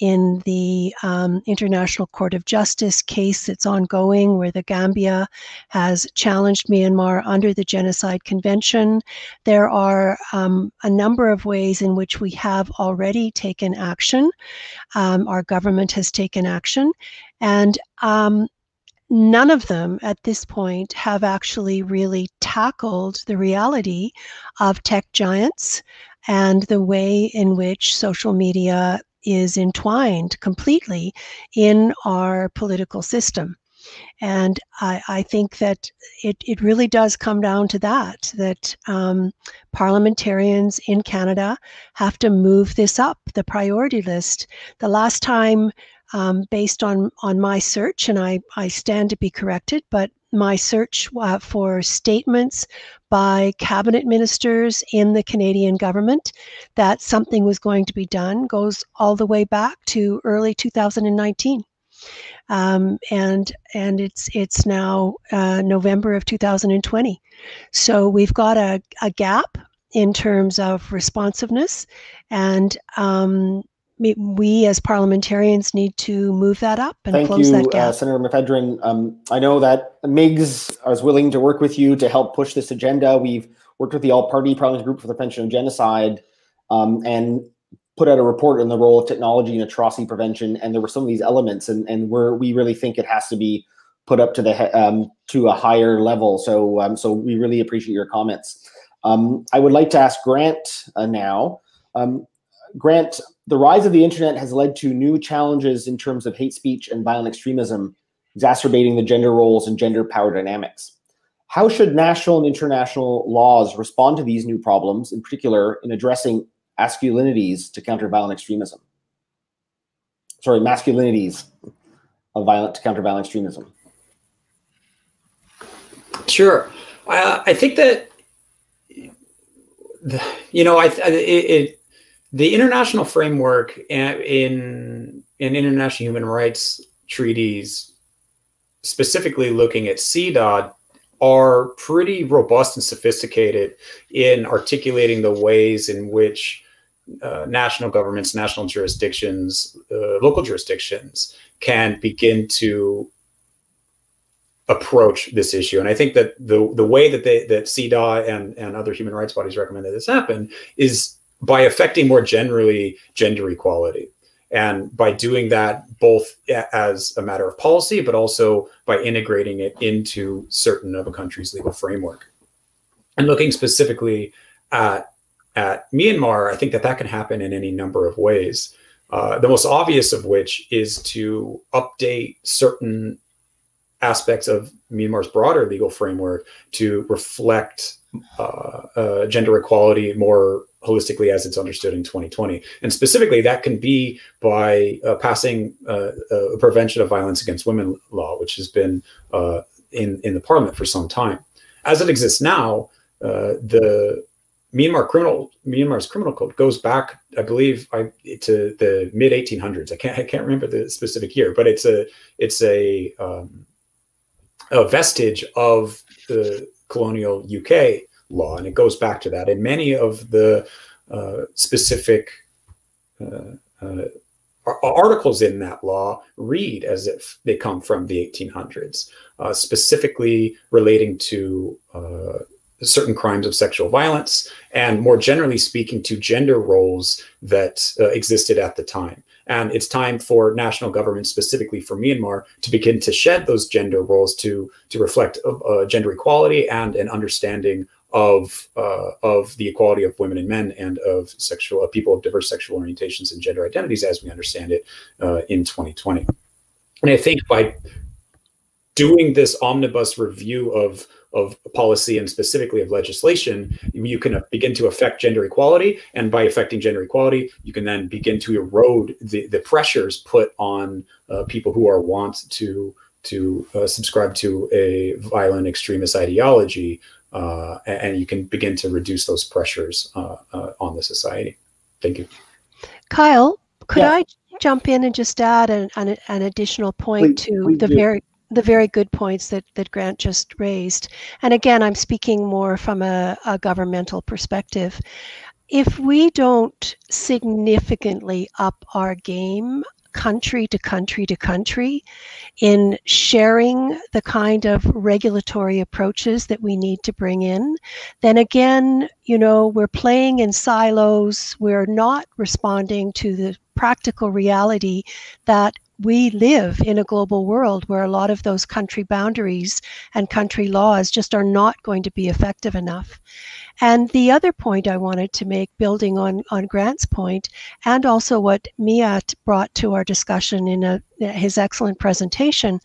in the um, International Court of Justice case that's ongoing, where the Gambia has challenged Myanmar under the Genocide Convention. There are um, a number of ways in which we have already taken action. Um, our government has taken action, and um, none of them at this point have actually really tackled the reality of tech giants and the way in which social media is entwined completely in our political system. And I, I think that it, it really does come down to that, that um, parliamentarians in Canada have to move this up the priority list. The last time um, based on on my search, and I I stand to be corrected, but my search uh, for statements by cabinet ministers in the Canadian government that something was going to be done goes all the way back to early 2019. Um, and and it's it's now uh, November of 2020. So we've got a, a gap in terms of responsiveness, and um, we as parliamentarians need to move that up and Thank close you, that gap. Uh, Senator McPhedran. Um, I know that Migs is willing to work with you to help push this agenda. We've worked with the All Party Parliamentary Group for the Prevention of Genocide um, and put out a report on the role of technology in atrocity prevention. And there were some of these elements, and and where we really think it has to be put up to the um, to a higher level. So um, so we really appreciate your comments. Um, I would like to ask Grant uh, now. Um, Grant, the rise of the internet has led to new challenges in terms of hate speech and violent extremism, exacerbating the gender roles and gender power dynamics. How should national and international laws respond to these new problems, in particular in addressing masculinities to counter violent extremism? Sorry, masculinities of violent to counter violent extremism. Sure. Uh, I think that you know, I it, it, the international framework in in international human rights treaties, specifically looking at CEDAW, are pretty robust and sophisticated in articulating the ways in which uh, national governments, national jurisdictions, uh, local jurisdictions can begin to approach this issue. And I think that the the way that they that CEDAW and and other human rights bodies recommend that this happen is by affecting more generally gender equality. And by doing that, both as a matter of policy, but also by integrating it into certain of a country's legal framework. And looking specifically at, at Myanmar, I think that that can happen in any number of ways. Uh, the most obvious of which is to update certain aspects of Myanmar's broader legal framework to reflect uh, uh, gender equality more holistically as it's understood in 2020. And specifically, that can be by uh, passing uh, a prevention of violence against women law, which has been uh, in, in the parliament for some time. As it exists now, uh, the Myanmar criminal Myanmar's criminal code goes back, I believe, I, to the mid 1800s. I can't I can't remember the specific year, but it's a it's a um, a vestige of the colonial UK law, and it goes back to that. And many of the uh, specific uh, uh, articles in that law read as if they come from the 1800s, uh, specifically relating to uh, certain crimes of sexual violence, and more generally speaking to gender roles that uh, existed at the time. And it's time for national governments specifically for Myanmar, to begin to shed those gender roles to, to reflect uh, gender equality and an understanding of uh, of the equality of women and men and of sexual people of diverse sexual orientations and gender identities as we understand it uh, in 2020. And I think by doing this omnibus review of of policy and specifically of legislation, you can begin to affect gender equality. And by affecting gender equality, you can then begin to erode the, the pressures put on uh, people who are want to to uh, subscribe to a violent extremist ideology uh, and you can begin to reduce those pressures uh, uh, on the society. Thank you. Kyle, could yeah. I jump in and just add an, an, an additional point please, to please the do. very the very good points that, that Grant just raised. And again, I'm speaking more from a, a governmental perspective. If we don't significantly up our game country to country to country in sharing the kind of regulatory approaches that we need to bring in, then again, you know, we're playing in silos. We're not responding to the practical reality that we live in a global world where a lot of those country boundaries and country laws just are not going to be effective enough. And the other point I wanted to make, building on, on Grant's point, and also what Myat brought to our discussion in a, his excellent presentation,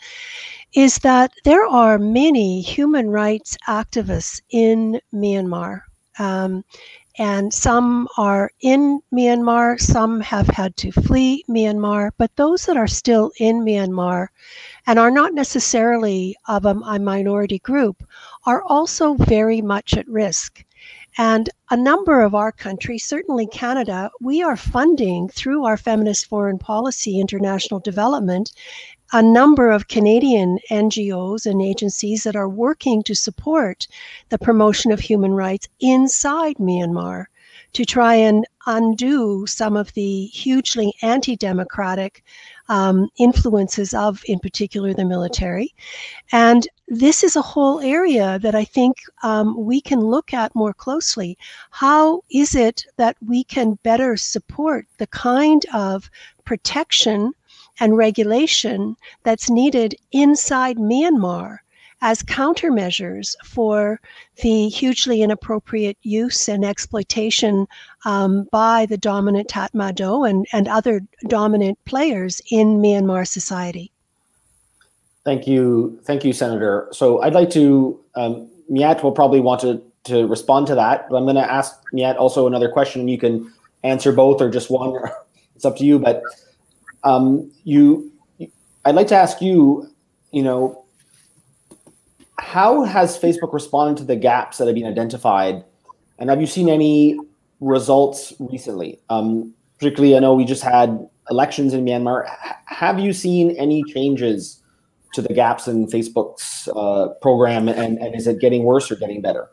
is that there are many human rights activists in Myanmar. Um, and some are in Myanmar, some have had to flee Myanmar, but those that are still in Myanmar and are not necessarily of a, a minority group are also very much at risk. And a number of our countries, certainly Canada, we are funding through our feminist foreign policy international development a number of Canadian NGOs and agencies that are working to support the promotion of human rights inside Myanmar to try and undo some of the hugely anti democratic um, influences of, in particular, the military. And this is a whole area that I think um, we can look at more closely. How is it that we can better support the kind of protection and regulation that's needed inside Myanmar as countermeasures for the hugely inappropriate use and exploitation um, by the dominant Tatmadaw and, and other dominant players in Myanmar society. Thank you. Thank you, Senator. So I'd like to um, Myat will probably want to to respond to that, but I'm going to ask Myat also another question. You can answer both or just one. it's up to you. But um, you, I'd like to ask you, you know, how has Facebook responded to the gaps that have been identified, and have you seen any results recently? Um, particularly, I know we just had elections in Myanmar. H- have you seen any changes to the gaps in Facebook's uh, program, and, and is it getting worse or getting better?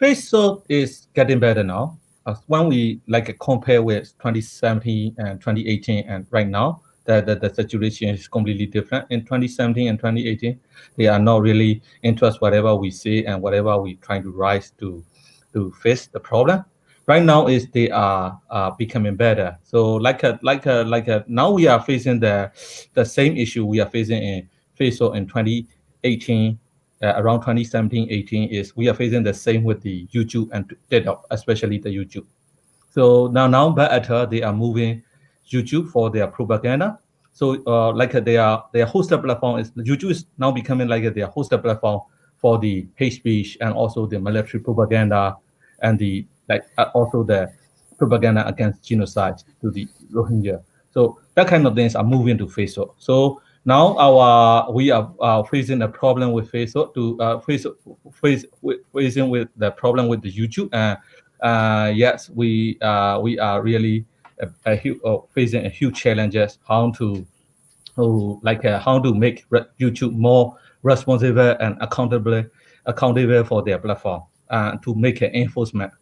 Facebook is getting better now. When we like compare with 2017 and 2018 and right now, the, the, situation is completely different. In 2017 and 2018, they are not really interested whatever we say and whatever we trying to rise to to face the problem. Right now is they are uh, becoming better. So like a like a like a now we are facing the the same issue we are facing in Facebook in 2018 uh, around 2017 18 is we are facing the same with the YouTube and TikTok, especially the YouTube. So now now better they are moving YouTube for their propaganda. So uh, like their their hosted platform is YouTube is now becoming like their hosted platform for the hate speech and also the military propaganda and the like uh, also the propaganda against genocide to the Rohingya. So that kind of things are moving to Facebook. So now our we are uh, facing a problem with Facebook to uh, face, face facing with the problem with the YouTube. And uh, yes, we uh, we are really huge, uh, facing a huge challenges how to, to like uh, how to make YouTube more responsible and accountable accountable for their platform and to make an enforcement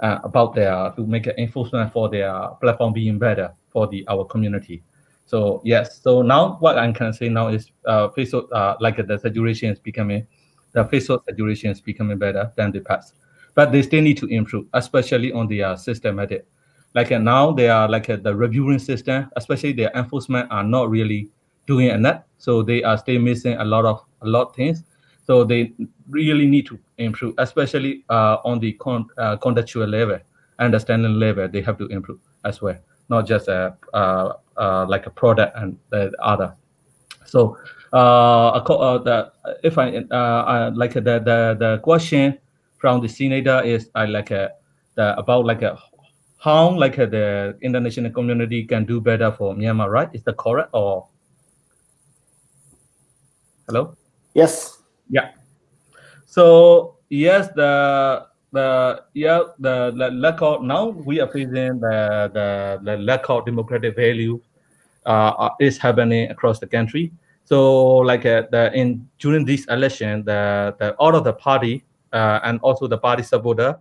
uh, about their to make an enforcement for their platform being better for the our community. So yes, so now what I can say now is uh, Facebook uh, like the saturation is becoming the Facebook saturation is becoming better than the past, but they still need to improve, especially on the uh, systematic. Like uh, now they are like uh, the reviewing system, especially their enforcement are not really doing enough, so they are still missing a lot of a lot of things. So they really need to improve, especially uh, on the con- uh, contextual level, understanding level. They have to improve as well, not just a uh, uh, like a product and the other. So uh, uh, the, if I, uh, I like the, the the question from the senator is I like a, the about like a how like the international community can do better for Myanmar, right? Is that correct or hello? Yes. Yeah. So yes, the the yeah the, the lack of now we are facing the the, the lack of democratic value uh, is happening across the country. So like uh, the in during this election, the, the all of the party uh, and also the party supporter,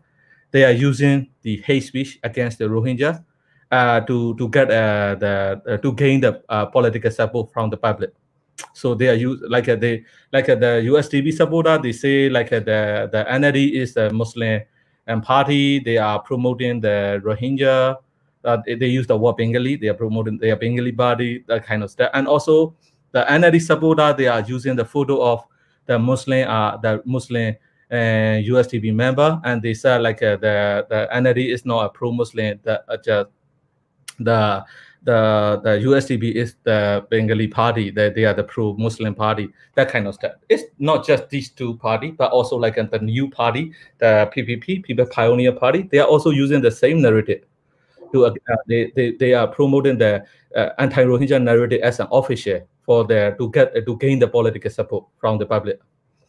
they are using the hate speech against the Rohingya uh, to to get uh, the uh, to gain the political support from the public. So they are use like uh, they like uh, the USDP supporter. They say like uh, the the NLD is a Muslim and party. They are promoting the Rohingya. Uh, they, they, use the word Bengali. They are promoting their Bengali body, that kind of stuff. And also the NLD supporter. They are using the photo of the Muslim uh the Muslim uh, USDP member, and they said like uh, the the NLD is not a pro-Muslim. The uh, just the the the USDP is the Bengali party, that they are the pro-Muslim party, that kind of stuff. It's not just these two party, but also like the new party, the PPP, People Pioneer Party. They are also using the same narrative. To uh, they, they they are promoting the uh, anti-Rohingya narrative as an official for their to get uh, to gain the political support from the public.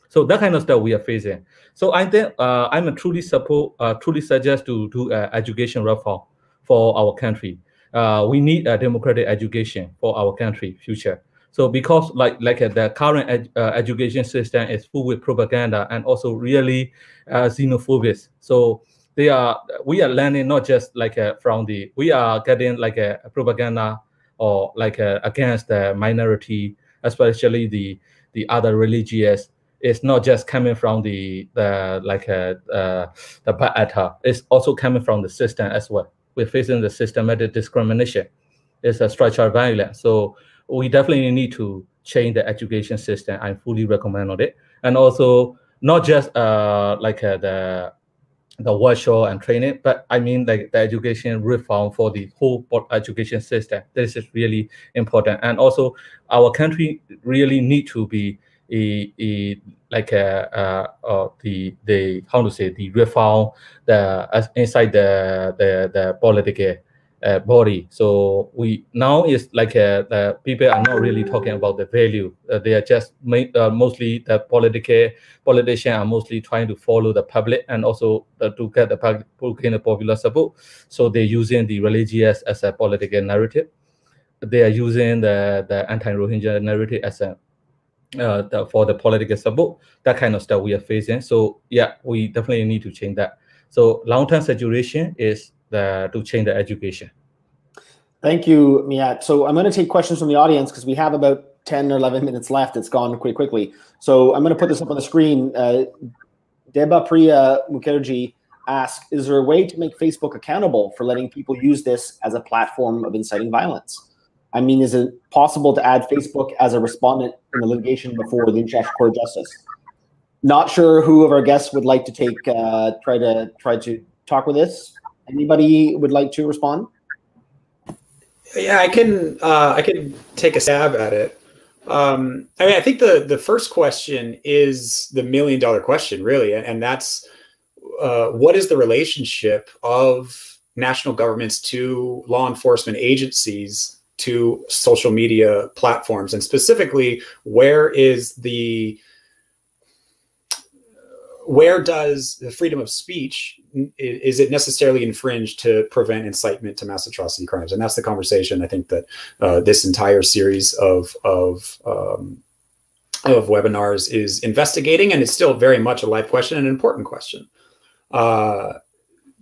So that kind of stuff we are facing. So I think uh, I'm truly support, uh, truly suggest to do uh, education reform for our country uh, we need a democratic education for our country future. So because like like uh, the current ed, uh, education system is full with propaganda and also really xenophobic. So they are we are learning not just like from the we are getting like a, propaganda or like against the minority, especially the the other religious. It's not just coming from the the like uh, uh, the actor. It's also coming from the system as well we're facing the systematic discrimination. It's a structural violence. So we definitely need to change the education system. I fully recommend on it. And also not just uh, like uh, the the workshop and training, but I mean like the education reform for the whole education system. This is really important. And also our country really need to be like uh, uh, uh, the the how to say the reform the uh, inside the the the political uh, body. So we now is like uh, the people are not really talking about the value. Uh, they are just uh, mostly the political politicians are mostly trying to follow the public and also to get the public popular support. So they're using the religious as a political narrative. They are using the the anti-Rohingya narrative as a uh, the, for the political support. That kind of stuff we are facing. So yeah, we definitely need to change that. So long-term saturation is the, to change the education. Thank you, Myat. So I'm going to take questions from the audience because we have about 10 or 11 minutes left. It's gone quite quickly. So I'm going to put this up on the screen. Uh, Deba Priya Mukherjee asked, is there a way to make Facebook accountable for letting people use this as a platform of inciting violence? I mean, is it possible to add Facebook as a respondent in the litigation before the International Court of Justice? Not sure who of our guests would like to take, uh, try to try to talk with this. Anybody would like to respond? Yeah, I can. Uh, I can take a stab at it. Um, I mean, I think the the first question is the million dollar question, really, and that's uh, what is the relationship of national governments to law enforcement agencies to social media platforms, and specifically, where is the where does the freedom of speech is it necessarily infringed to prevent incitement to mass atrocity crimes? And that's the conversation i think that uh, this entire series of of um, of webinars is investigating and it's still very much a live question and an important question. Uh,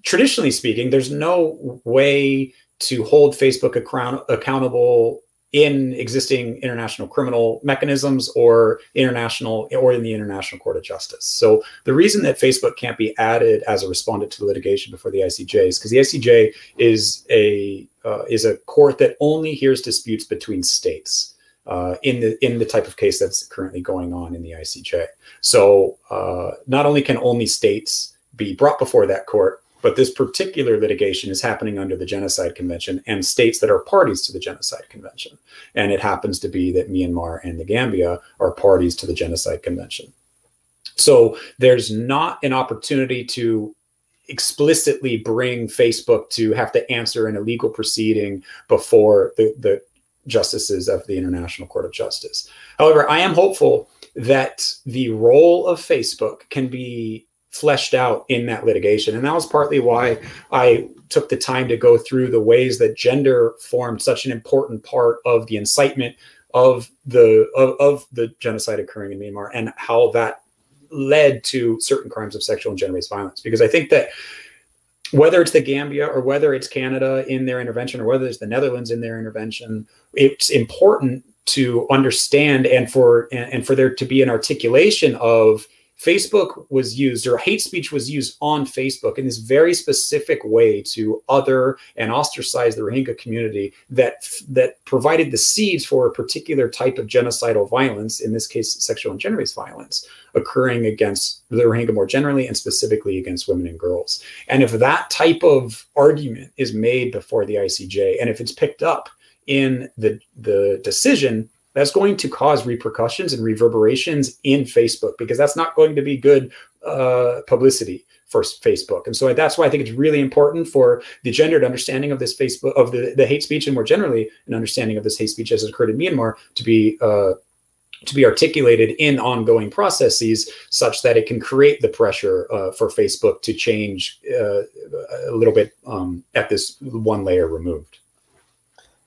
traditionally speaking there's no way to hold facebook account- accountable in existing international criminal mechanisms or international or in the International Court of Justice. So the reason that Facebook can't be added as a respondent to the litigation before the ICJ is because the ICJ is a uh, is a court that only hears disputes between states. Uh, in the in the type of case that's currently going on in the ICJ, so uh, not only can only states be brought before that court, but this particular litigation is happening under the Genocide Convention and states that are parties to the Genocide Convention. And it happens to be that Myanmar and the Gambia are parties to the Genocide Convention. So there's not an opportunity to explicitly bring Facebook to have to answer in a legal proceeding before the, the justices of the International Court of Justice. However, I am hopeful that the role of Facebook can be fleshed out in that litigation. And that was partly why I took the time to go through the ways that gender formed such an important part of the incitement of the of, of the genocide occurring in Myanmar and how that led to certain crimes of sexual and gender-based violence. Because I think that whether it's the Gambia or whether it's Canada in their intervention or whether it's the Netherlands in their intervention, it's important to understand and for and, and for there to be an articulation of Facebook was used, or hate speech was used on Facebook in this very specific way to other and ostracize the Rohingya community that that provided the seeds for a particular type of genocidal violence, in this case, sexual and gender-based violence, occurring against the Rohingya more generally and specifically against women and girls. And if that type of argument is made before the ICJ, and if it's picked up in the the decision, that's going to cause repercussions and reverberations in Facebook because that's not going to be good uh, publicity for Facebook. And so that's why I think it's really important for the gendered understanding of this Facebook of the, the hate speech and more generally an understanding of this hate speech as it occurred in Myanmar to be uh, to be articulated in ongoing processes such that it can create the pressure uh, for Facebook to change uh, a little bit um, at this one layer removed.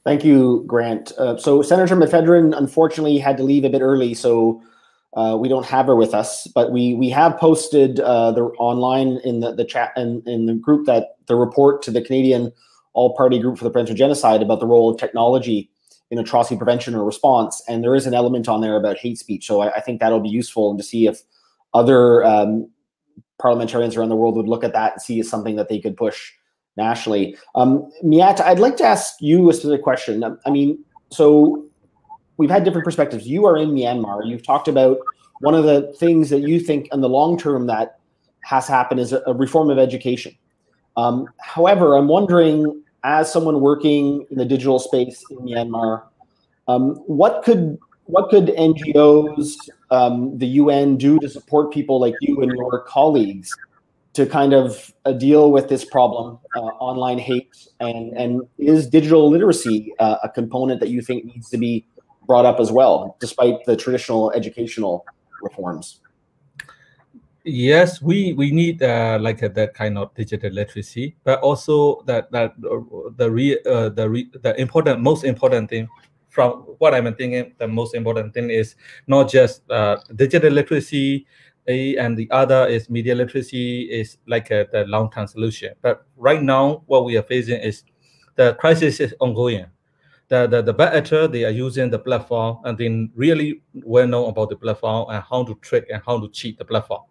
Thank you, Grant. Uh, so Senator McPhedran unfortunately had to leave a bit early, so uh, we don't have her with us. But we we have posted uh, the online in the, the chat and in, in the group that the report to the Canadian All Party Group for the Prevention of Genocide about the role of technology in atrocity prevention or response, and there is an element on there about hate speech. So I, I think that'll be useful and to see if other um, parliamentarians around the world would look at that and see as something that they could push nationally. Um, Myat, I'd like to ask you a specific question. I mean, so we've had different perspectives. You are in Myanmar. You've talked about one of the things that you think in the long term that has happened is a, reform of education. Um, however, I'm wondering, as someone working in the digital space in Myanmar, um, what could what could NGOs, um, the UN do to support people like you and your colleagues to kind of uh, deal with this problem, uh, online hate, and and is digital literacy uh, a component that you think needs to be brought up as well, despite the traditional educational reforms? Yes, we we need uh, like a, that kind of digital literacy, but also that that uh, the re, uh, the re, the important most important thing from what I'm thinking the most important thing is not just uh, digital literacy, and the other is media literacy is like a, the long term solution. But right now, what we are facing is the crisis is ongoing. The, the, the bad actor, they are using the platform and then really well known about the platform and how to trick and how to cheat the platform.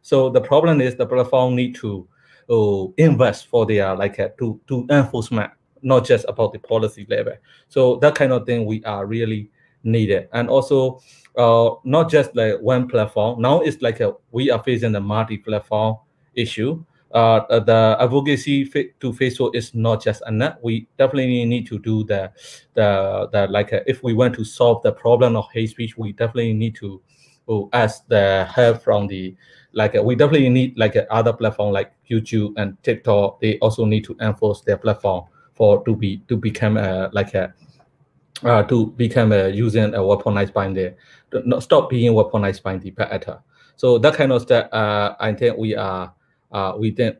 So the problem is the platform need to uh, invest for their like uh, to to enforcement, not just about the policy level. So that kind of thing we are really needed, and also uh, not just like one platform. Now it's like a, we are facing a multi-platform issue. Uh, the advocacy to Facebook is not just enough. We definitely need to do the, the, the like uh, if we want to solve the problem of hate speech, we definitely need to uh, ask the help from the like uh, we definitely need like uh, other platform like YouTube and TikTok. They also need to enforce their platform for to be to become a like a uh, to become a using a weaponized the not stop being weaponized by the predator. So that kind of stuff, uh, I think we are uh, we think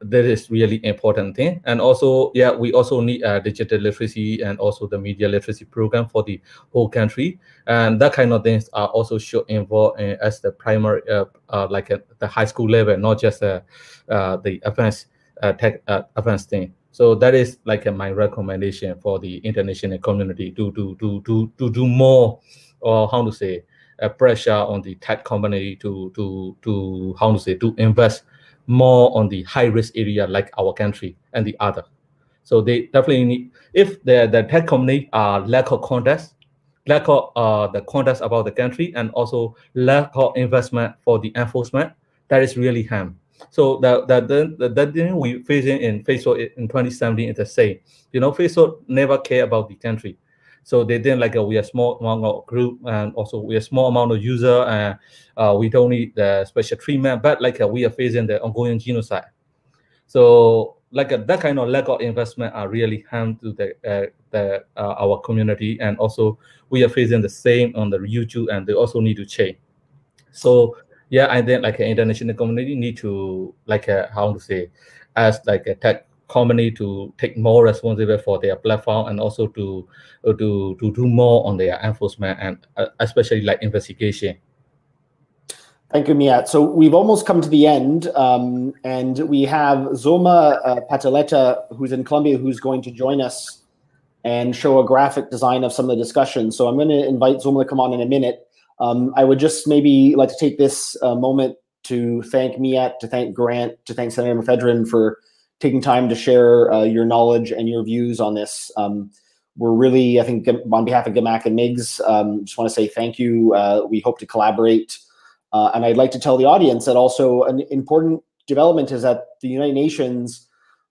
that is really important thing. And also, yeah, we also need a digital literacy and also the media literacy program for the whole country. And that kind of things are also should involve in, as the primary, uh, uh, like at the high school level, not just uh, uh, the advanced uh, tech uh, advanced thing. So that is like my recommendation for the international community to to to to to do more, or how to say, pressure on the tech company to to to how to say to invest more on the high risk area like our country and the other. So they definitely need, if the, the tech company are lack of context, lack of uh, the context about the country and also lack of investment for the enforcement, that is really harm. So that that the, the, thing we facing in Facebook in 2017 is the same. You know, Facebook never care about the country. So they didn't like uh, we are small amount of group and also we are small amount of user and uh, we don't need the special treatment, but like uh, we are facing the ongoing genocide. So like uh, that kind of lack of investment are really harm to the uh, the uh, our community and also we are facing the same on the YouTube and they also need to change. So yeah, I think like an international community need to like how to say as like a tech company to take more responsibility for their platform and also to uh, to to do more on their enforcement and uh, especially like investigation. Thank you, Myat. So we've almost come to the end, um, and we have Zulma uh, Patarroyo, who's in Colombia, who's going to join us and show a graphic design of some of the discussions. So I'm going to invite Zulma to come on in a minute. Um, I would just maybe like to take this uh, moment to thank Myat, to thank Grant, to thank Senator McPhedran for taking time to share uh, your knowledge and your views on this. Um, we're really, I think, on behalf of GAAMAC and MIGS, um, just want to say thank you. Uh, we hope to collaborate. Uh, and I'd like to tell the audience that also an important development is that the United Nations,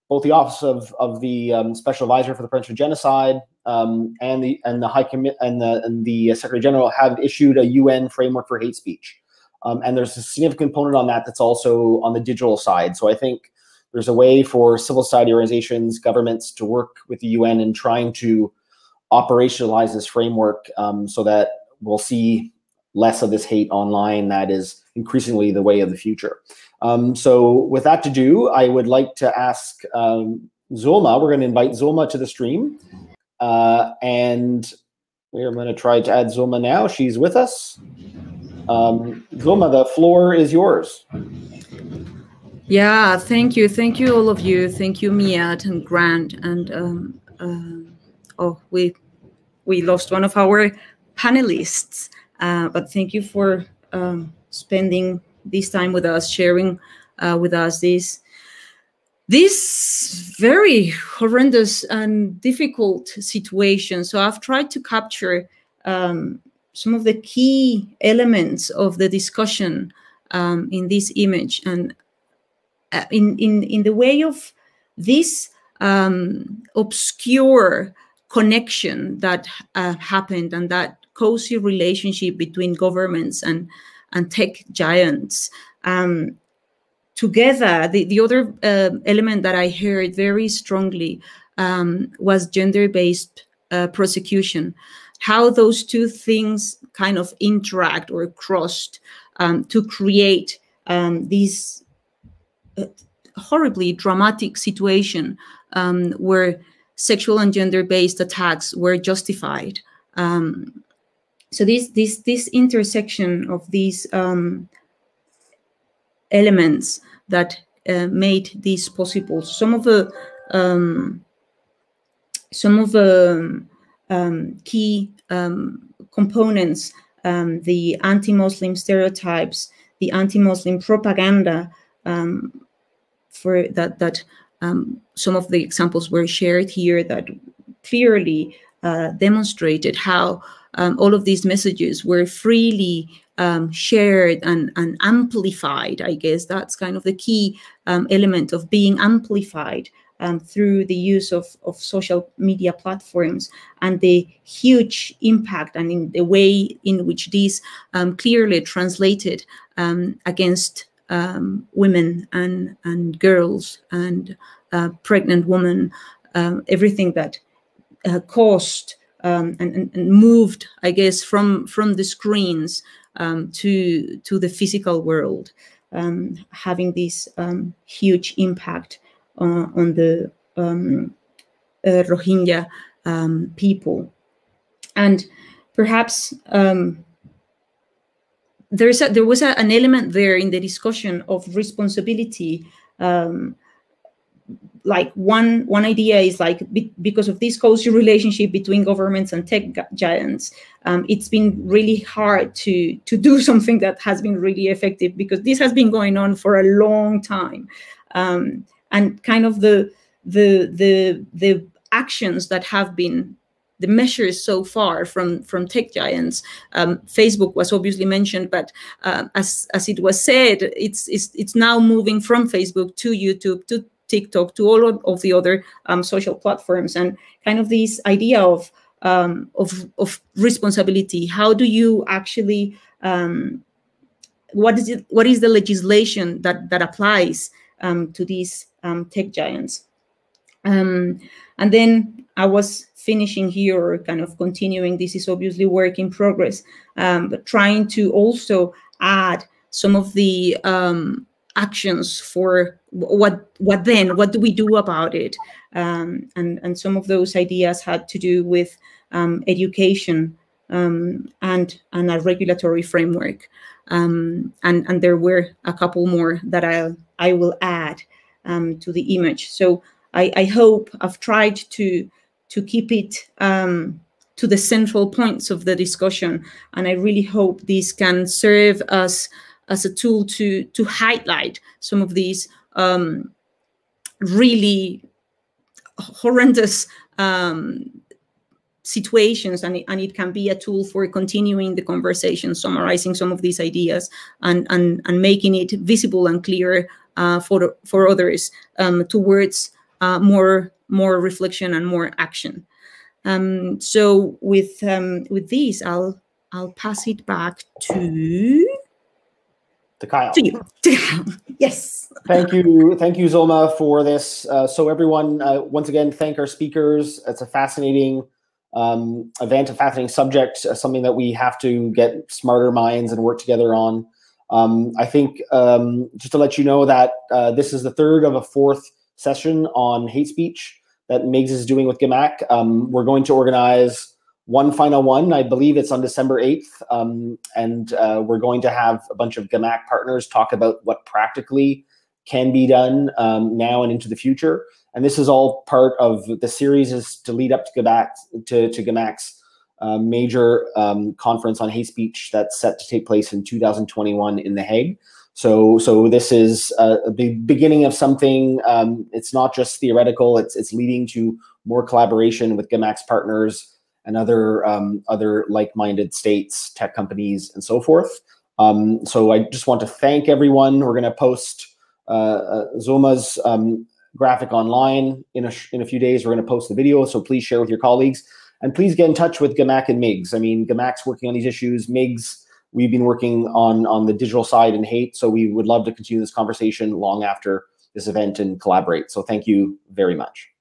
both the Office of, of the um, Special Advisor for the Prevention of Genocide um, and the and the High Commit and the and the Secretary General have issued a UN framework for hate speech. Um, and there's a significant component on that that's also on the digital side. So I think there's a way for civil society organizations, governments to work with the UN in trying to operationalize this framework um, so that we'll see less of this hate online that is increasingly the way of the future. Um, so with that to do, I would like to ask um, Zulma, we're going to invite Zulma to the stream. Uh, and we're going to try to add Zulma now. She's with us. Um, the floor is yours. Yeah, thank you. Thank you, all of you. Thank you, Myat and Grant. And um, uh, oh, we we lost one of our panelists, uh, but thank you for um, spending this time with us, sharing uh, with us this this very horrendous and difficult situation. So I've tried to capture um, some of the key elements of the discussion um, in this image, and uh, in, in, in the way of this um, obscure connection that uh, happened and that cozy relationship between governments and and tech giants. Um, together, the, the other uh, element that I heard very strongly um, was gender-based uh, prosecution, how those two things kind of interact or crossed um, to create um, these uh, horribly dramatic situation um, where sexual and gender-based attacks were justified. Um, so this this this intersection of these elements that uh, made this possible. Some of the um, some of the um, key um, components, um, the anti-Muslim stereotypes, the anti-Muslim propaganda, um, for that that some of the examples were shared here that clearly uh, demonstrated how um, all of these messages were freely um, shared and, and amplified. I guess that's kind of the key um, element of being amplified um, through the use of, of social media platforms and the huge impact and in the way in which these um, clearly translated um, against women and, and girls and uh, pregnant women, everything that uh, caused um, and, and, moved, I guess, from from the screens um, to to the physical world, um, having this um, huge impact on the um, uh, Rohingya um, people, and perhaps there's a, there was a, an element there in the discussion of responsibility um, like one one idea is like because of this cozy relationship between governments and tech giants um, it's been really hard to to do something that has been really effective because this has been going on for a long time. Um, and kind of the the the the actions that have been the measures so far from from tech giants um, facebook was obviously mentioned but uh, as as it was said it's, it's it's now moving from facebook to youtube to TikTok, to all of the other um, social platforms, and kind of this idea of um, of, of responsibility. How do you actually um, what is it? What is the legislation that that applies um, to these um, tech giants? Um, and then I was finishing here, or kind of continuing. This is obviously work in progress, but trying to also add some of the actions for what what then? What do we do about it? Um, and and some of those ideas had to do with um, education um, and and a regulatory framework. Um, and and there were a couple more that I'll I will add um, to the image. So I, I hope I've tried to to keep it um, to the central points of the discussion and I really hope this can serve us as a tool to to highlight some of these um, really horrendous um, situations and it, and it can be a tool for continuing the conversation summarizing some of these ideas and and, and making it visible and clear uh, for for others um, towards uh, more more reflection and more action. Um, so with um, with this i'll i'll pass it back to to Kyle. To you. To Kyle. Yes. thank you. Thank you, Zulma, for this. Uh, so, everyone, uh, once again, thank our speakers. It's a fascinating um, event, a fascinating subject, uh, something that we have to get smarter minds and work together on. Um, I think um, just to let you know that uh, this is the third of a fourth session on hate speech that Migs is doing with GAAMAC. Um, we're going to organize one final one. I believe it's on December 8th. Um, and uh, we're going to have a bunch of GAAMAC partners talk about what practically can be done um, now and into the future. And this is all part of the series is to lead up to GAAMAC, to, to GAAMAC's uh, major um, conference on hate speech that's set to take place in 2021 in The Hague. So, so this is a, the beginning of something. Um, it's not just theoretical. It's it's leading to more collaboration with GAAMAC's partners and other um, other like-minded states, tech companies, and so forth. Um, so I just want to thank everyone. We're going to post uh, uh, Zulma's um, graphic online in a in a few days. We're going to post the video, so please share with your colleagues. And please get in touch with GAAMAC and Migs. I mean, GAAMAC's working on these issues. Migs, we've been working on on the digital side and hate. So we would love to continue this conversation long after this event and collaborate. So thank you very much.